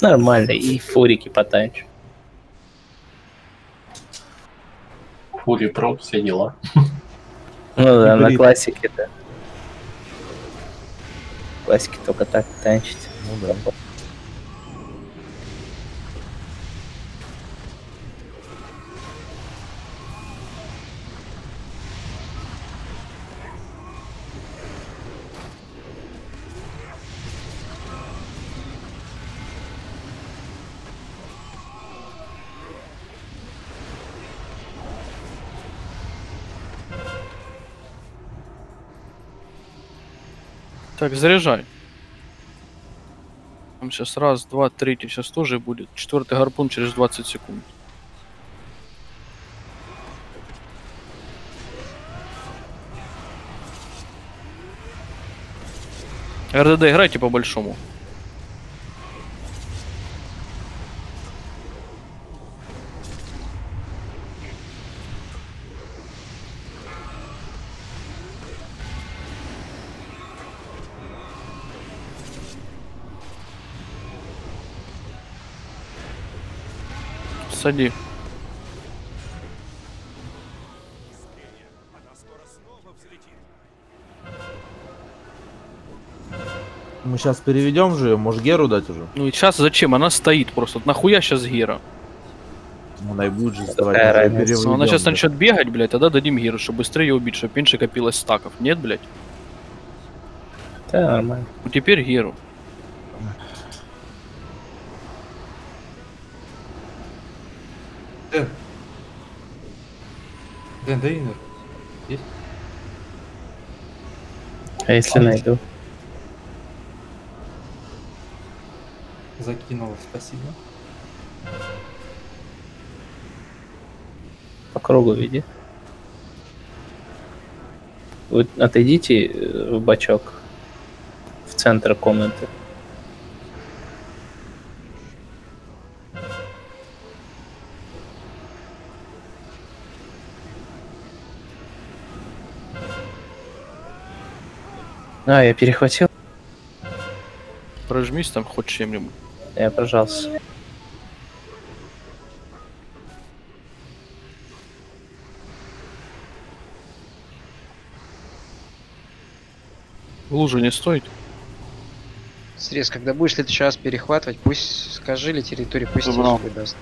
C: Нормально. И фурики потанчу.
J: Фури про, все дела.
C: Ну да, на
K: Гибрид.
C: классике, да. Классике только так
A: Так, заряжай. Там сейчас раз, два, третий сейчас тоже будет. Четвертый гарпун через 20 секунд. РДД играйте по Сади.
K: Мы сейчас переведем же ее, может Геру дать уже?
A: Ну и сейчас зачем? Она стоит просто. Нахуя сейчас Гера?
K: Она и будет же сдавать.
A: Ну, она сейчас начнет бегать, блядь, тогда дадим Геру, чтобы быстрее ее убить, чтобы меньше копилось стаков. Нет, блядь?
C: Да, нормально.
A: Ну теперь Геру.
G: Дэн, дай инер. Есть?
C: А если найду?
G: Закинул, спасибо.
C: По кругу веди. Вы отойдите э, в бачок. В центр комнаты. А, я перехватил.
A: Прожмись там хоть чем-нибудь.
C: Я прожался.
A: В лужу не стоит.
F: Срез, когда будешь в следующий раз перехватывать, пусть скажи ли территорию, пусть тебе
E: Забрал.
F: свой даст.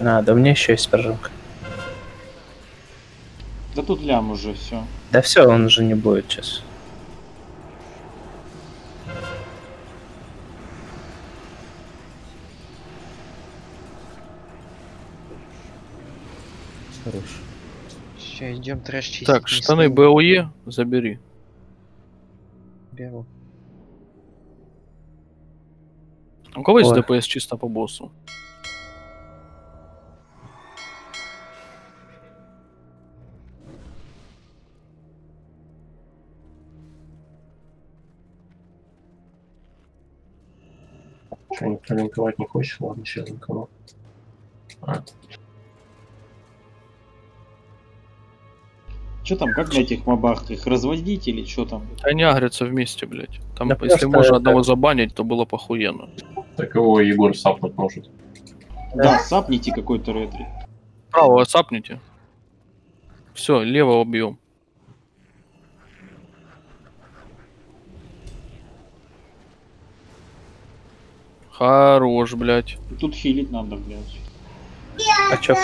C: А, да у меня еще есть прожимка.
E: Да тут лям уже все.
C: Да все, он уже не будет сейчас.
K: Хорош.
F: Все, идем трэш чистить.
A: Так, штаны. БОЕ забери.
F: Беру.
A: У кого есть
C: Ой.
A: ДПС чисто по боссу?
J: Что, никто линковать не хочет? Ладно, сейчас линковал. А,
E: Что там, как на этих мобах? Их разводить или что там?
A: Они агрятся вместе, блядь. Там,
C: Да
A: если можно
C: это-
A: одного забанить, то было похуенно.
J: так его Егор сапнуть может.
E: Да, сапните какой-то ретри.
A: Правого сапните. Все, левого бьем. Хорош, блядь.
E: Тут хилить надо, блядь.
C: А чё?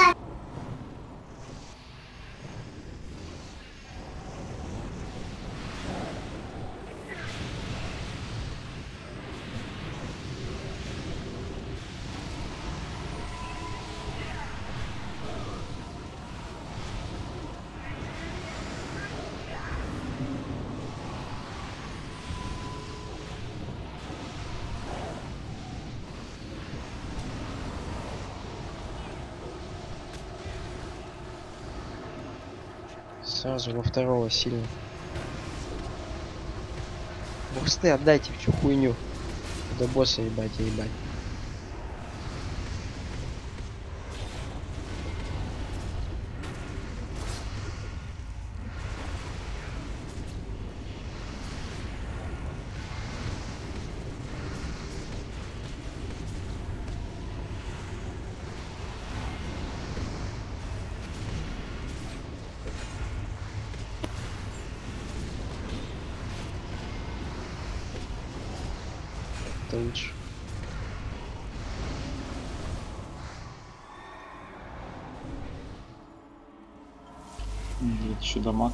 F: Сразу во второго сильно. Бурсты отдайте всю хуйню. До босса ебать, ебать. Это лучше.
E: Дамаг.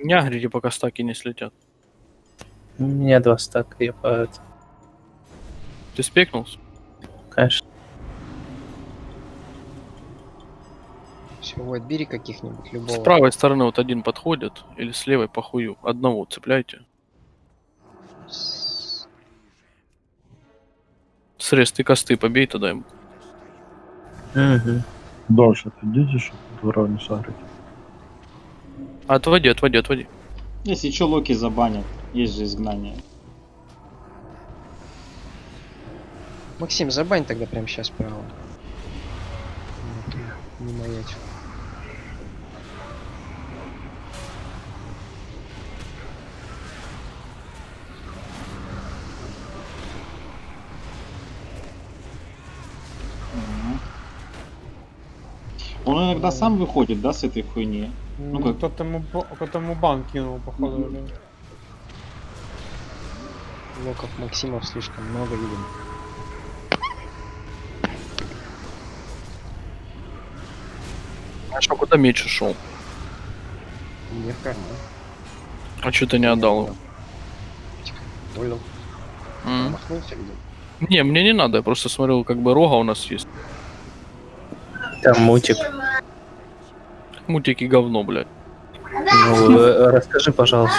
A: Не агрите, пока стаки не слетят.
C: У меня два стака, это.
A: Ты спекнулся?
C: Конечно.
F: Все, вот бери каких-нибудь любого.
A: С правой стороны вот один подходит, или с левой похую. Одного цепляйте. Срез, ты косты побей тогда ему.
C: Угу.
B: Дальше отойдите, чтобы двора не сагрить.
A: Отводи, отводи, отводи.
E: Если что, Локи забанят. Есть же изгнание.
F: Максим, забань тогда прямо сейчас право. Вот, Не маячь.
E: Он иногда сам выходит, да, с этой хуйни?
H: Ну,
E: как-
H: кто-то ему, кто-то ему бан кинул, походу. Или-
F: Локов Максимов слишком много, видимо.
A: А что, куда меч ушел?
F: Не в карман.
A: А что ты не отдал его?
F: Понял. Видимо.
A: Не, мне не надо, я просто смотрел, как бы рога у нас есть.
C: Там мутик.
A: Мутики говно, блядь.
C: Ну, расскажи, пожалуйста,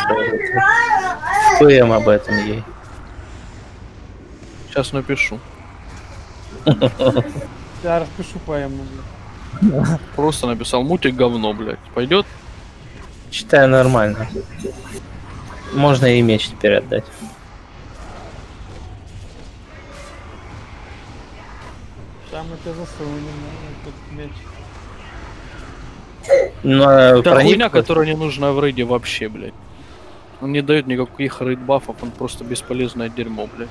C: ПМ об этом ей.
A: Сейчас напишу.
H: Я распишу по ему, блядь.
A: Просто написал мутик говно, блядь. Пойдет?
C: Считаю нормально. Можно и меч теперь отдать.
H: Мы тебя засунем, ну, этот меч.
C: Ну, а
A: Та
C: проник-
A: хуйня, которая не нужна в рейде вообще, блядь. Он не дает никаких рейд-бафов, он просто бесполезное дерьмо, блядь.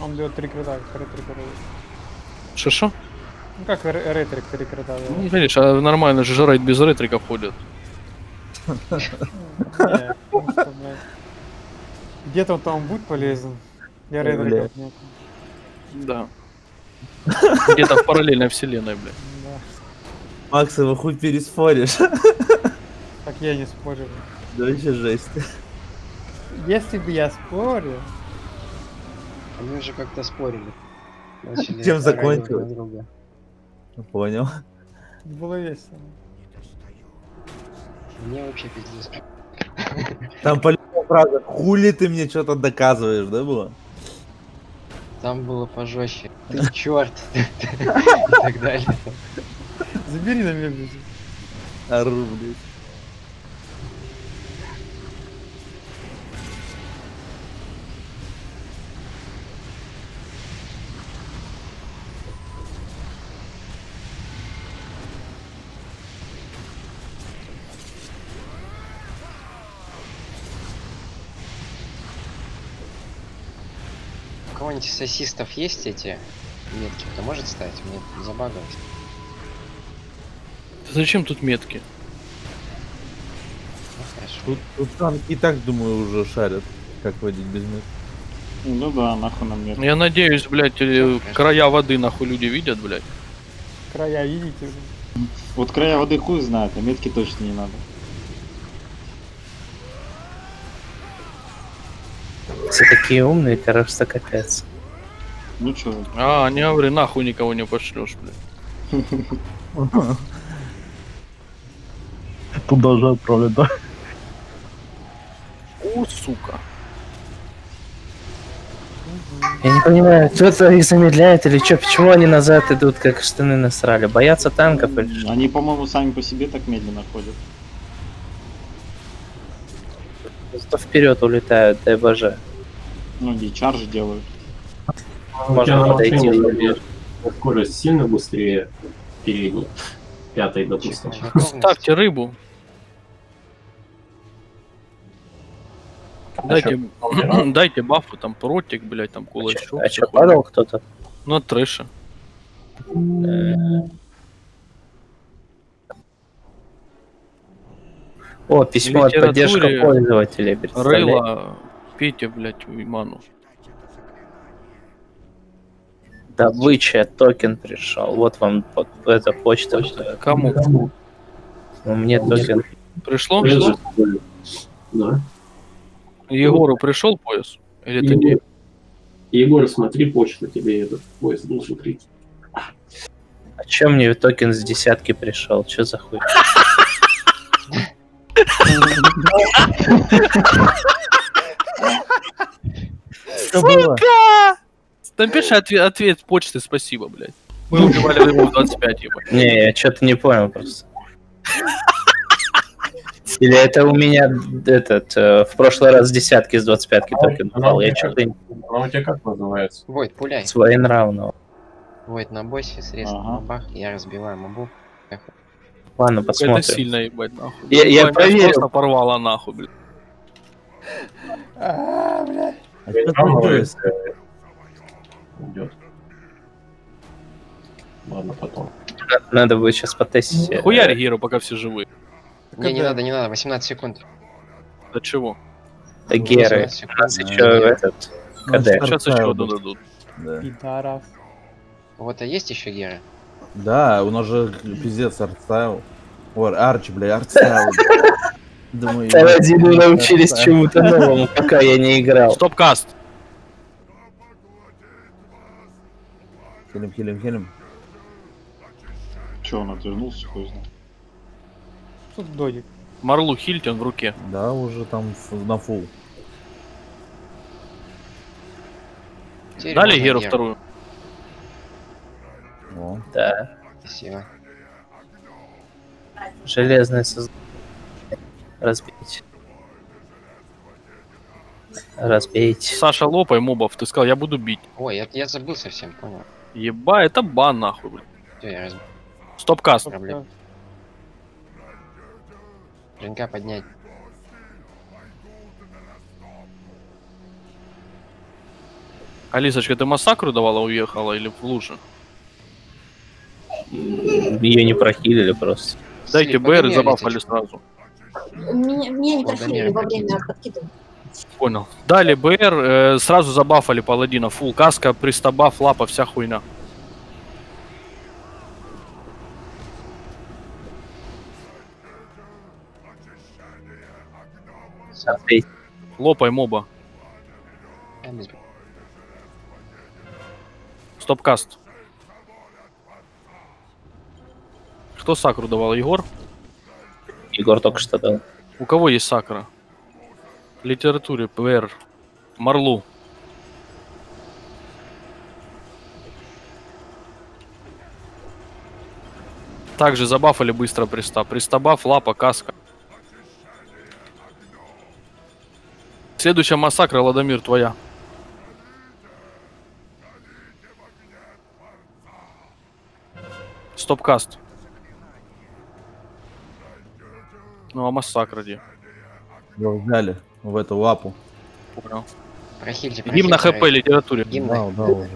H: Он дает три крита, дает.
A: Шо-шо?
H: Ну как ре- ретрик три крита дает?
A: Ну, видишь, а нормально же рейд без
H: что, блядь, Где-то вот там будет полезен. Я ретриков нет.
A: Да. Где-то в параллельной вселенной, блядь.
H: Да.
K: Макс, его хуй переспоришь.
H: Так я не спорю.
K: Да вообще жесть.
H: Если бы я спорил,
F: Они уже как-то спорили. Начали
K: Чем
F: на друга.
K: Понял.
H: Было весело.
F: Мне вообще пиздец.
K: Там по фраза хули ты мне что-то доказываешь, да, было?
F: Там было пожестче. Ты черт. И так далее.
H: Забери на меня, блядь.
K: Ору, блядь.
F: Из ассистов есть эти метки? Кто может ставить? Мне забагалось.
A: Зачем тут метки?
F: Ну, хорошо.
K: Тут, тут танки и так, думаю, уже шарят, как водить без мет.
E: Ну да, нахуй нам нет.
A: Я надеюсь, блядь, э, края воды нахуй люди видят, блядь.
H: Края видите уже.
E: Вот края воды хуй знает, а метки точно не надо.
C: Все такие умные, короче, что капец.
E: Ну чё,
A: А, не говори, нахуй никого не пошлешь, блядь.
B: Туда же отправлять, да?
A: О, сука.
C: Я не понимаю, кто-то их замедляет или что? Почему они назад идут, как штаны насрали? Боятся танков или что?
E: они, по-моему, сами по себе так медленно ходят.
C: Просто вперед улетают, дай боже.
E: Ну, не чаржи делают.
J: У тебя
C: Можно
J: на
C: подойти.
J: например, скорость сильно быстрее передней, пятой, допустим.
A: Ставьте рыбу. Дайте, дайте бафу, там протик, блядь, там кулачок.
C: А что, падал кто-то?
A: Ну, от трэша.
C: О, письмо от пользователей, представляете?
A: Рыла, Петя, блядь, Иману.
C: Добыча, токен пришел. Вот вам по- эта почта.
A: Кому?
C: Ну, мне токен.
A: Пришло?
J: Да.
A: Егору пришел пояс? Или это не?
J: Егор, Егор, смотри почту, тебе этот поезд должен прийти.
C: А чё мне токен с десятки пришел? Что за хуй?
K: Что было?
A: Напиши ответ, ответ почты, спасибо, блядь. Мы убивали его в 25, ебать.
C: Не, я что-то не понял просто. Или это у меня этот э, в прошлый раз с десятки с 25 токен попал. Я что-то
J: Она у тебя как называется?
F: Войт, пуляй.
C: своенравного.
F: Войт на боссе, средства
E: Ага.
F: на бах, я разбиваю мобу.
C: Ладно,
A: Это
C: посмотрим.
A: сильно, ебать, нахуй.
C: Я- я проверил.
A: Просто порвало нахуй, блядь.
H: А, блядь.
J: Идет. Ладно, потом.
C: Надо будет сейчас потестить. э,
A: Хуярь Геру, пока все живы.
F: Не, не надо, не надо, 18 секунд.
A: От чего?
C: Да Геры. У нас еще этот КД.
A: Сейчас еще одну дадут.
K: Да.
H: Пидорас.
F: Вот, а есть еще Гера?
K: Да, у нас же пиздец артстайл. Ой, арч, бля, артстайл. Думаю, ебать,
C: научились чему-то новому, пока я не играл.
A: Стопкаст.
K: Хилим, хилим, хилим.
E: Че, он отвернулся, хуй знает.
H: Тут додик.
A: Марлу Хильтон в руке.
K: Да, уже там на фул.
F: Теперь
A: Дали Геру. вторую?
K: О.
C: Да.
F: Спасибо.
C: Железное создание. Разбить. Разбить.
A: Саша, лопай мобов. Ты сказал, я буду бить.
F: Ой, я, я забыл совсем, понял.
A: Еба, это бан нахуй, блядь.
F: Все, я.
A: Стопкаст.
F: Проблем. Женька поднять.
A: Алисочка, ты массакру давала, уехала или в луже?
C: Ее не прохилили просто.
A: Дайте
F: Слип,
A: БР и забафали сразу.
M: Меня, меня не просили
F: Ладомер.
M: во время подкидывания.
A: Понял. Дали БР, э, сразу забафали паладина. Фул каска, пристабаф, лапа, вся хуйня. Лопай моба.
F: Без-
A: Стопкаст. Кто сакру давал? Егор?
C: Егор только что дал.
A: У кого есть сакра? Литературе ПР. Марлу. Также забафали быстро приста. Пристабаф, лапа, каска. Следующая массакра, Ладомир, твоя. Стопкаст. Ну а массакра где?
K: Его взяли в эту лапу.
A: Понял.
F: Прохильте,
A: Гимн на ХП литературе.
K: Да, да, уже.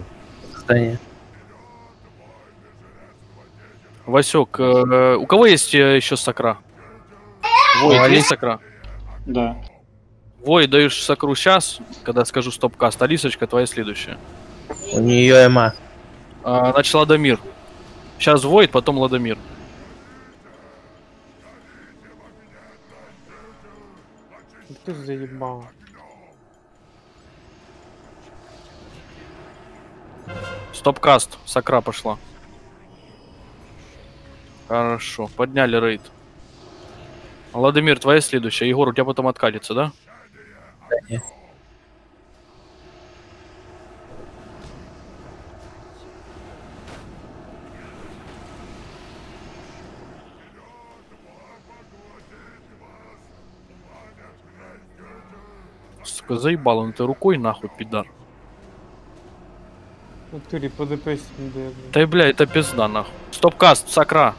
C: Здание.
A: Васек, э, у кого есть э, еще сакра? Вой,
E: Алис.
A: есть сакра?
E: Да.
A: Вой, даешь сакру сейчас, когда скажу стопкаст. Алисочка, твоя следующая.
C: У нее эма.
A: А, значит, Ладомир. Сейчас Войд, потом Ладомир.
H: Ты заебал.
A: Стопкаст. Сакра пошла. Хорошо. Подняли рейд. Владимир, твоя следующая. Егор, у тебя потом откатится, да? Сука, заебал он ты рукой нахуй, пидар.
H: Натуре по ДПС не дает.
A: Да и, бля, это пизда нахуй. Стопкаст, сакра.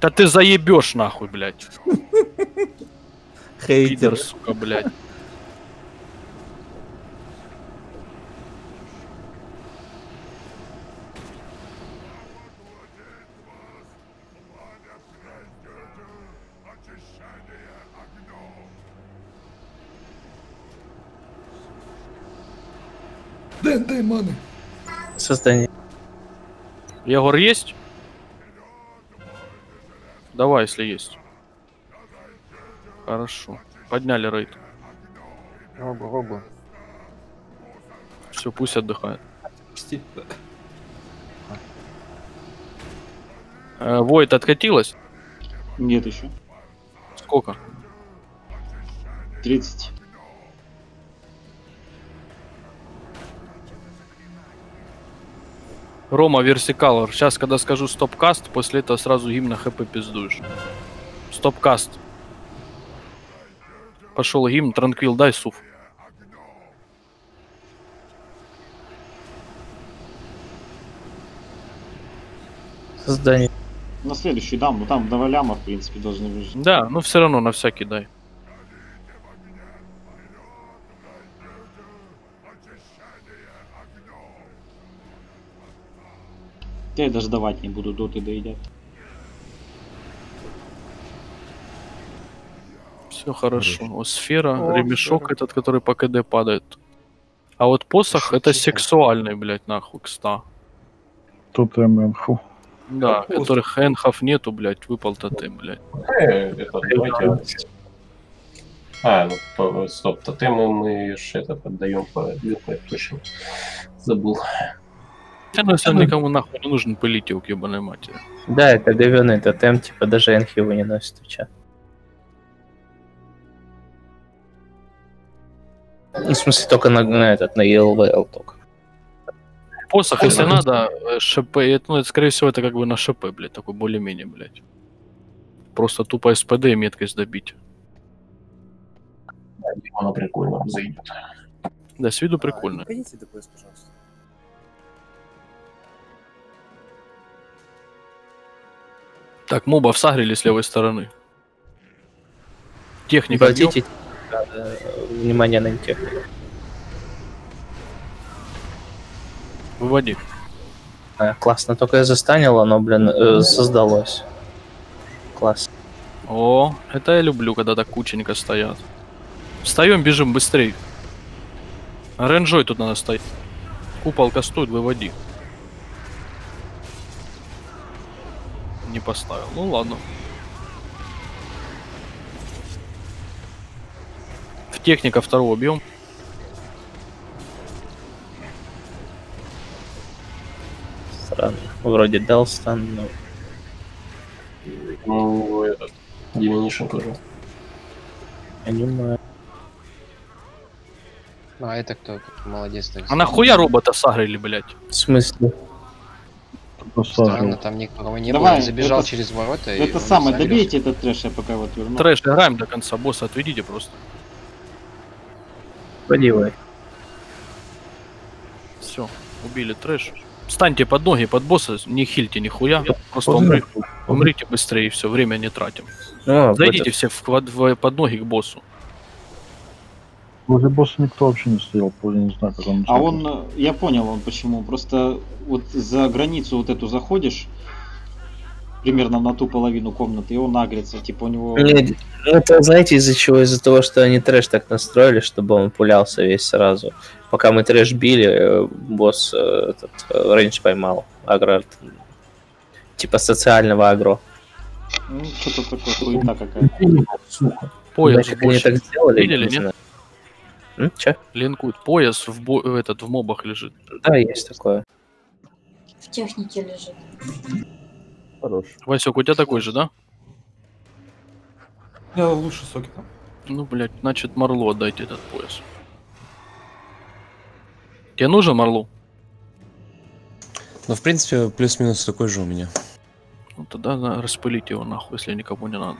A: Да ты заебешь нахуй, блядь.
K: Хейтер.
A: Пидор, сука, блядь.
C: Создание.
A: Егор есть? Давай, если есть. Хорошо. Подняли рейд.
F: Рогу, рогу.
A: Все, пусть отдыхает. Э, Войд откатилась?
E: Нет еще.
A: Сколько?
E: 30.
A: Рома, Версикалор. Сейчас, когда скажу стопкаст, после этого сразу гимн на хп пиздуешь. Стопкаст. Пошел гимн, транквил, дай суф.
C: Создание.
E: На следующий дам, ну там два ляма, в принципе, должны выжить.
A: Да, но все равно на всякий дай.
E: Я даже давать не буду, доты доедят.
A: Все хорошо. О, сфера,
H: О,
A: ремешок
H: сфера.
A: этот, который по КД падает. А вот посох это сексуальный, блядь, нахуй, кста.
B: Тут МНФу.
A: Да, которых энхов нету, блядь, выпал тотем, блядь.
J: Э, это, давайте... А, ну, по- стоп, тотемы мы ж этот отдаем по точно. Забыл.
A: Да, если он никому нахуй не нужен, пылить его к ебаной матери.
C: Да, это говёный тотем, типа даже энх его не носит в чат. Ну, в смысле, только на, на этот, на ELVL только.
A: Посох, если надо, э, ШП, это, ну, это, скорее всего, это как бы на ШП, блядь, такой более-менее, блядь. Просто тупо СПД и меткость добить.
J: Оно прикольно зайдет.
A: Да, с виду прикольно.
I: Пойдите ДПС, пожалуйста.
A: Так, мобов сагрили с левой стороны. Техника.
C: Обратите внимание на технику.
A: Выводи.
C: А, классно, только я застанил, оно, блин, э, создалось. Класс.
A: О, это я люблю, когда так кученько стоят. Встаем, бежим быстрей. Ренжой тут надо стоять. Купол кастует, выводи. Не поставил. Ну ладно. В Техника второго бьем.
C: Странно. Вроде дал стан, но...
J: Ну, этот, Diminution тоже.
C: Понимаю.
F: Ну, а это кто? Молодец. так
A: А нахуя робота сагрили, блядь?
C: В смысле?
F: Странно, там никого не было.
E: Давай,
F: Он забежал
E: это-
F: через ворота и...
E: Это самое, добейте этот трэш, я пока вот верну.
A: Трэш, играем до конца, босса отведите просто.
C: Подевай.
A: Все, убили трэш. Встаньте под ноги, под босса, не хильте нихуя. Просто
C: понял.
A: умри- умрите быстрее и все, время не тратим.
C: А,
A: Зайдите все в, квад- в- под ноги к боссу.
B: Возле босса никто вообще не стоял, я не знаю, как он...
E: А он, я понял он почему. Просто вот за границу вот эту заходишь, примерно на ту половину комнаты, и он агрится. Типа у него...
C: Не, ну, Это знаете из-за чего? Из-за того, что они трэш так настроили, чтобы он пулялся весь сразу. Пока мы трэш били, э, босс э, этот э, рейндж поймал. Агро. Типа социального агро.
E: Ну, что-то такое, хуета какая-то.
A: Пояс
C: Значит, они так сделали,
A: Видели,
C: не
A: нет?
C: М, чё?
A: Линкут. Пояс в, бо- в этот, в мобах лежит.
C: Да, есть такое.
M: В технике лежит.
K: Хорош.
A: Васек, у тебя такой же, да?
G: Я лучше соки там.
A: Ну, блядь, значит, Марлу отдайте этот пояс. Тебе нужен Марлу?
N: Ну, в принципе, плюс-минус такой же у меня.
A: Ну, тогда распылите его нахуй, если никому не надо.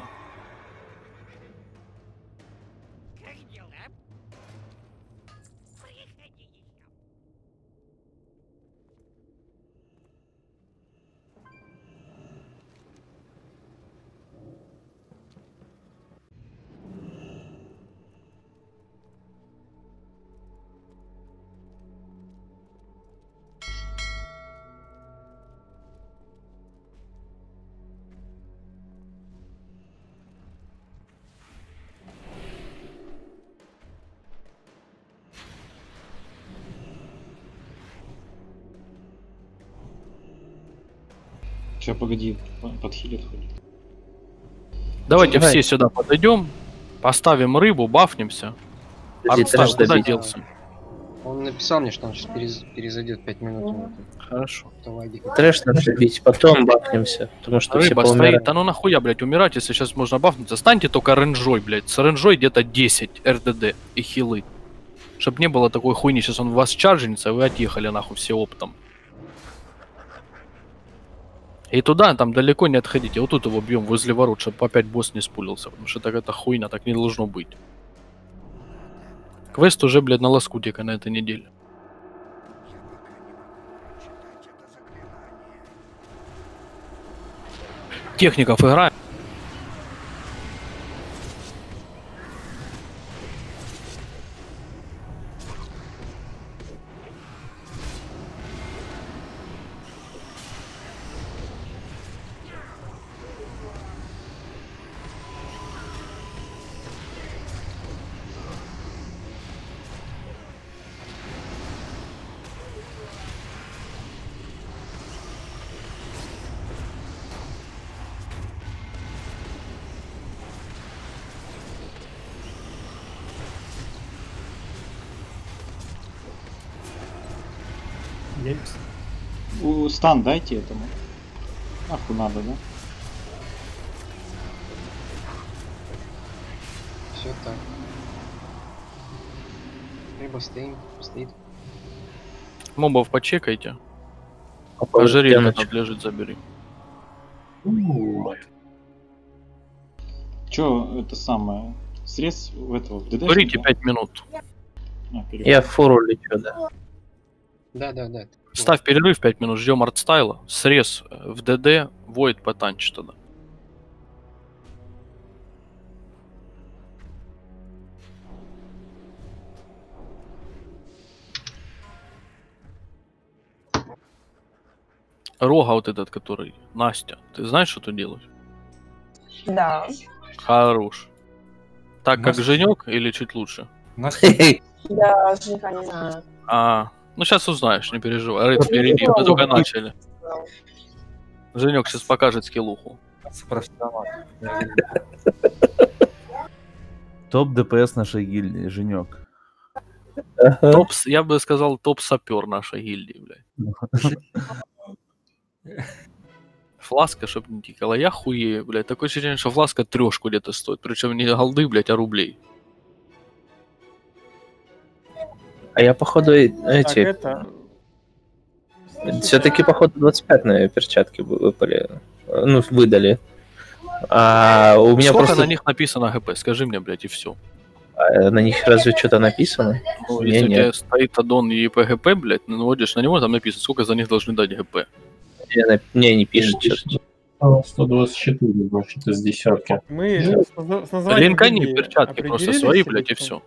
E: Подхилит хоть.
A: Давайте
F: Давай.
A: все сюда подойдем, поставим рыбу, бафнемся.
C: Подожди,
A: Армстар куда
C: добить.
A: делся?
F: Он написал мне, что он сейчас перезайдет 5 минут.
A: Хорошо.
C: Трэш надо бить, потом бахнемся. Потому что все
A: Рыба
C: поумирают.
A: стоит, а ну нахуя, блядь, умирать, если сейчас можно бафнуться. Станьте только ренжой, блядь. С ренжой где-то 10 РДД и хилы. Чтоб не было такой хуйни, сейчас он вас чаржинится, а вы отъехали нахуй все оптом. И туда, там далеко не отходите. Вот тут его бьем возле ворот, чтобы опять босс не спулился. Потому что так это хуйня, так не должно быть. Квест уже, блядь, на лоскутика на этой неделе. Техников играем.
E: Стан дайте этому. Нахуй надо, да?
F: Все так. Рыба стоит, стоит.
A: Мобов почекайте.
C: А
A: Ожерелье там лежит, забери.
E: Че это самое? Срез в этого в ДД?
A: Берите 5 минут.
E: А.
C: Я в фуру лечу, да.
F: Да, да, да.
A: Ставь перерыв 5 минут, ждем артстайла. Срез э, в ДД, воет потанчит тогда. Рога вот этот, который, Настя, ты знаешь, что ты делаешь?
O: Да.
A: Хорош. Так как
G: Настя?
A: Женек или чуть лучше?
O: Да, жениха не знаю.
A: А, ну сейчас узнаешь, не переживай. Рыд впереди, мы только начали. Женек сейчас покажет скиллуху.
K: Топ ДПС нашей гильдии, Женек.
A: Топ, я бы сказал, топ-сапер нашей гильдии, блядь. Фласка, чтоб не тикала. Я хуею, блядь. Такое ощущение, что фласка трешку где-то стоит. Причем не голды, блядь, а рублей.
C: А я, походу,
H: Так,
C: эти...
H: это...
C: Все-таки, походу, 25 перчатки вы- выпали. Ну, выдали. А у меня
A: Сколько
C: просто...
A: на них написано ГП? Скажи мне, блядь, и все.
C: А на них разве что-то написано?
A: Ну, если у
C: нет.
A: тебя стоит аддон и ПГП, блядь, ну, наводишь на него, там написано, сколько за них должны дать ГП.
C: Не, на- не, не пишет что-то.
J: А, 124, значит, из десятки.
H: Мы с, назна- с названием
A: Линкани перчатки просто свои, блядь, и
H: что?
A: все.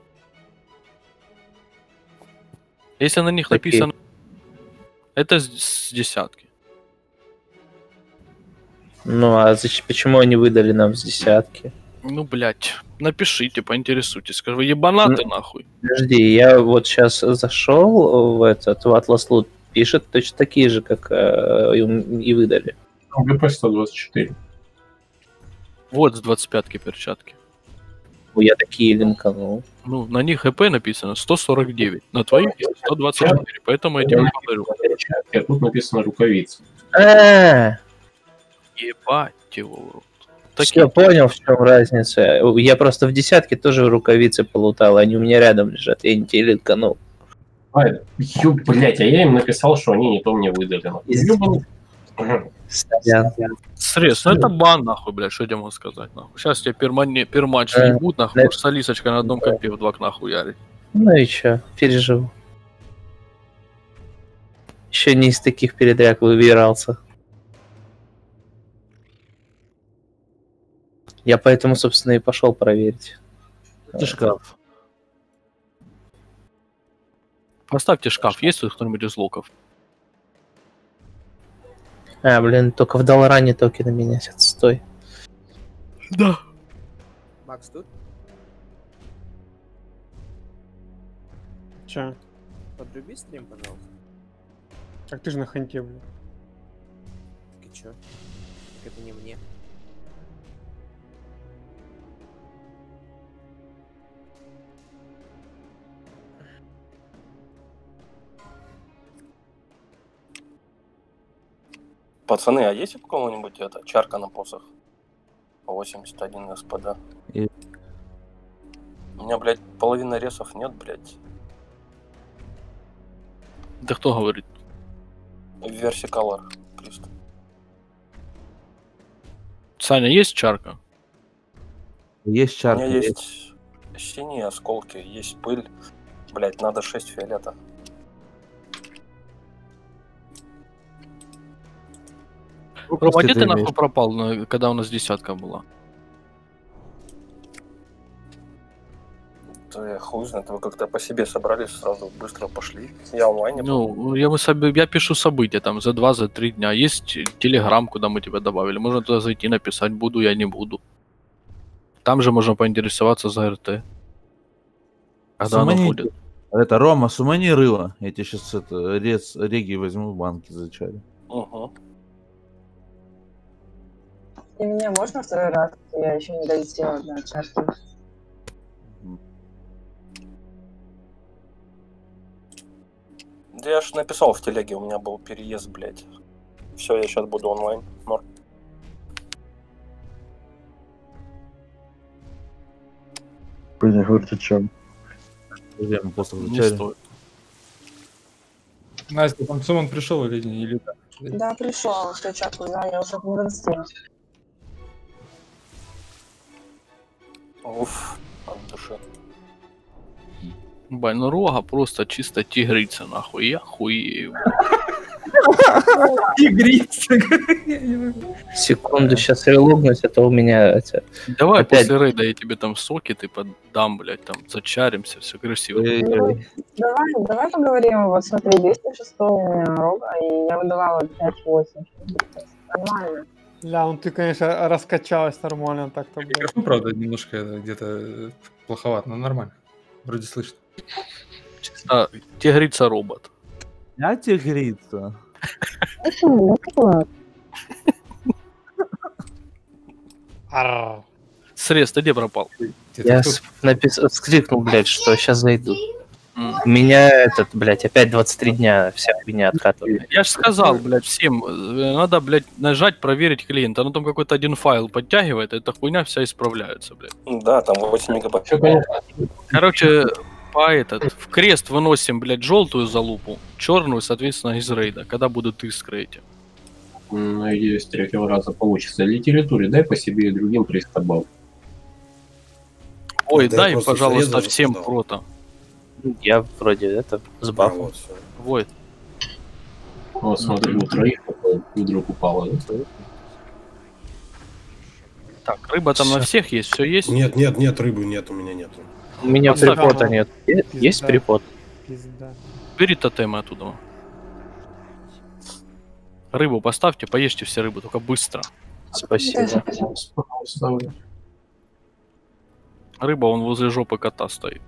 A: Если на них
C: Какие?
A: написано... Это с, с десятки.
C: Ну, а зачем, почему они выдали нам с десятки?
A: Ну, блядь, напишите, поинтересуйтесь. Скажи, вы ебанаты нахуй.
C: Подожди, я вот сейчас зашел в этот, в Atlas Loot, пишет точно такие же, как э, и, и выдали.
J: ГП 124.
A: Вот с 25-ки перчатки.
C: Ну, Я такие линканул.
A: Ну, на них ГП написано 149, на твоих 124, поэтому я тебе говорю.
J: А тут написано рукавицы.
C: А,
A: Ебать его в рот.
C: все, понял, в чем разница. Я просто в десятке тоже рукавицы полутал, они у меня рядом лежат, я не те линканул.
J: А, ё, блядь, а я им написал, что они не то мне выдали. нахуй.
C: Сорян.
A: Срез, ну это бан, нахуй, блядь, что я тебе могу сказать, нахуй. Сейчас тебе пермане, перматч
C: Э,
A: ебут, нахуй,
C: да.
A: можешь с Алисочкой на одном компе в два окна хуярить.
C: Ну и чё, переживу. Еще не из таких передряг выбирался. Я поэтому, собственно, и пошел проверить.
K: Это шкаф.
A: Поставьте шкаф, есть тут кто-нибудь из локов?
C: А, блин, только в Долларане токены менять, отстой.
A: Да.
I: Макс тут?
H: Че?
I: Подруби стрим, пожалуйста.
H: Так ты же на ханте, блин.
I: Так и чё? Так это не мне.
L: Пацаны, а есть у кого-нибудь это, чарка на посох? 81 господа.
K: И-
L: У меня, блядь, половины ресов нет, блядь.
A: Да кто говорит?
L: В версии Color. Прист.
A: Саня, есть чарка?
K: Есть
L: У
K: чарка.
L: меня есть синие осколки, есть пыль. Блядь, надо 6 фиолета.
A: Где
K: ты
A: ты нахуй пропал, ну, когда у нас десятка была?
L: Да я хуй знает, вы как-то по себе собрались, сразу быстро пошли. Я онлайн не
A: Ну, я, мы собі- я пишу события там за два, за три дня. Есть телеграм, куда мы тебя добавили. Можно туда зайти, написать, буду я, не буду. Там же можно поинтересоваться за РТ. Когда оно
K: Сумани-
A: будет.
K: Это, Рома, сумани рыло. Я тебе сейчас это, рез, реги возьму в банке зачарю.
L: Угу.
O: И мне можно второй раз? Я еще не долетела до чарки.
L: Да я ж написал в телеге, у меня был переезд, блядь. Все, я сейчас буду онлайн. Норм.
B: Вы не говорите, чем.
K: Я ему просто
A: стоит.
G: Настя, там Суман пришел или не? Или да?
O: Да, пришел, что чарку занял, уже не
L: Уф, от души.
A: Бай, ну рога просто чисто тигрица, нахуй. Я хуею.
G: Тигрица.
C: Секунду, сейчас релогнусь, а то у меня это...
A: Давай
C: Опять.
A: после рейда я тебе там соки ты подам, блядь, там зачаримся, все красиво.
O: Давай, давай поговорим. Вот смотри, 206 у меня рога, и я выдавала 5-8. Нормально.
H: Ля, ну ты, конечно, раскачалась нормально так-то.
G: Микрофон, правда, немножко где-то плоховат, но нормально. Вроде слышно.
A: Чисто тигрица робот.
K: Я тигрица.
A: Срез, ты где пропал?
C: Я
G: кто?
C: с- напис- вскрикнул, блядь, что сейчас зайду. Меня этот, блядь, опять 23 дня вся меня откатывает.
A: Я же сказал, блядь, всем, э, надо, блядь, нажать, проверить клиента. Оно там какой-то один файл подтягивает, эта хуйня вся исправляется, блядь.
L: Да, там 8 мегабайт.
A: Короче, по этот, в крест выносим, блядь, желтую залупу, черную, соответственно, из рейда, когда будут искры эти.
J: Надеюсь, с третьего раза получится. Литературе дай по себе и другим приставам.
A: Ой,
D: Да
A: дай, пожалуйста, всем
D: ждал.
C: Я вроде это с
D: А,
C: бафом.
D: вот, всё.
A: Вот.
J: Вот смотри, у троих вдруг упало. да?
A: Так, рыба там на всех есть, все есть?
D: Нет, нет, нет, рыбы нет, у меня нету.
C: У меня
A: Поставь.
C: припота нет. Есть припот?
H: Пизда.
A: Бери тотемы оттуда. Рыбу поставьте, поешьте все рыбы, только быстро.
C: Спасибо.
A: Рыба, он возле жопы кота стоит.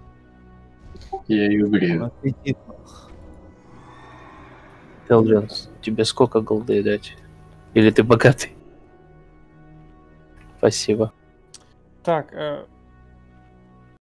J: Я ее грею.
C: Телдженс, тебе сколько голды дать? Или ты богатый? Спасибо.
H: Так, э,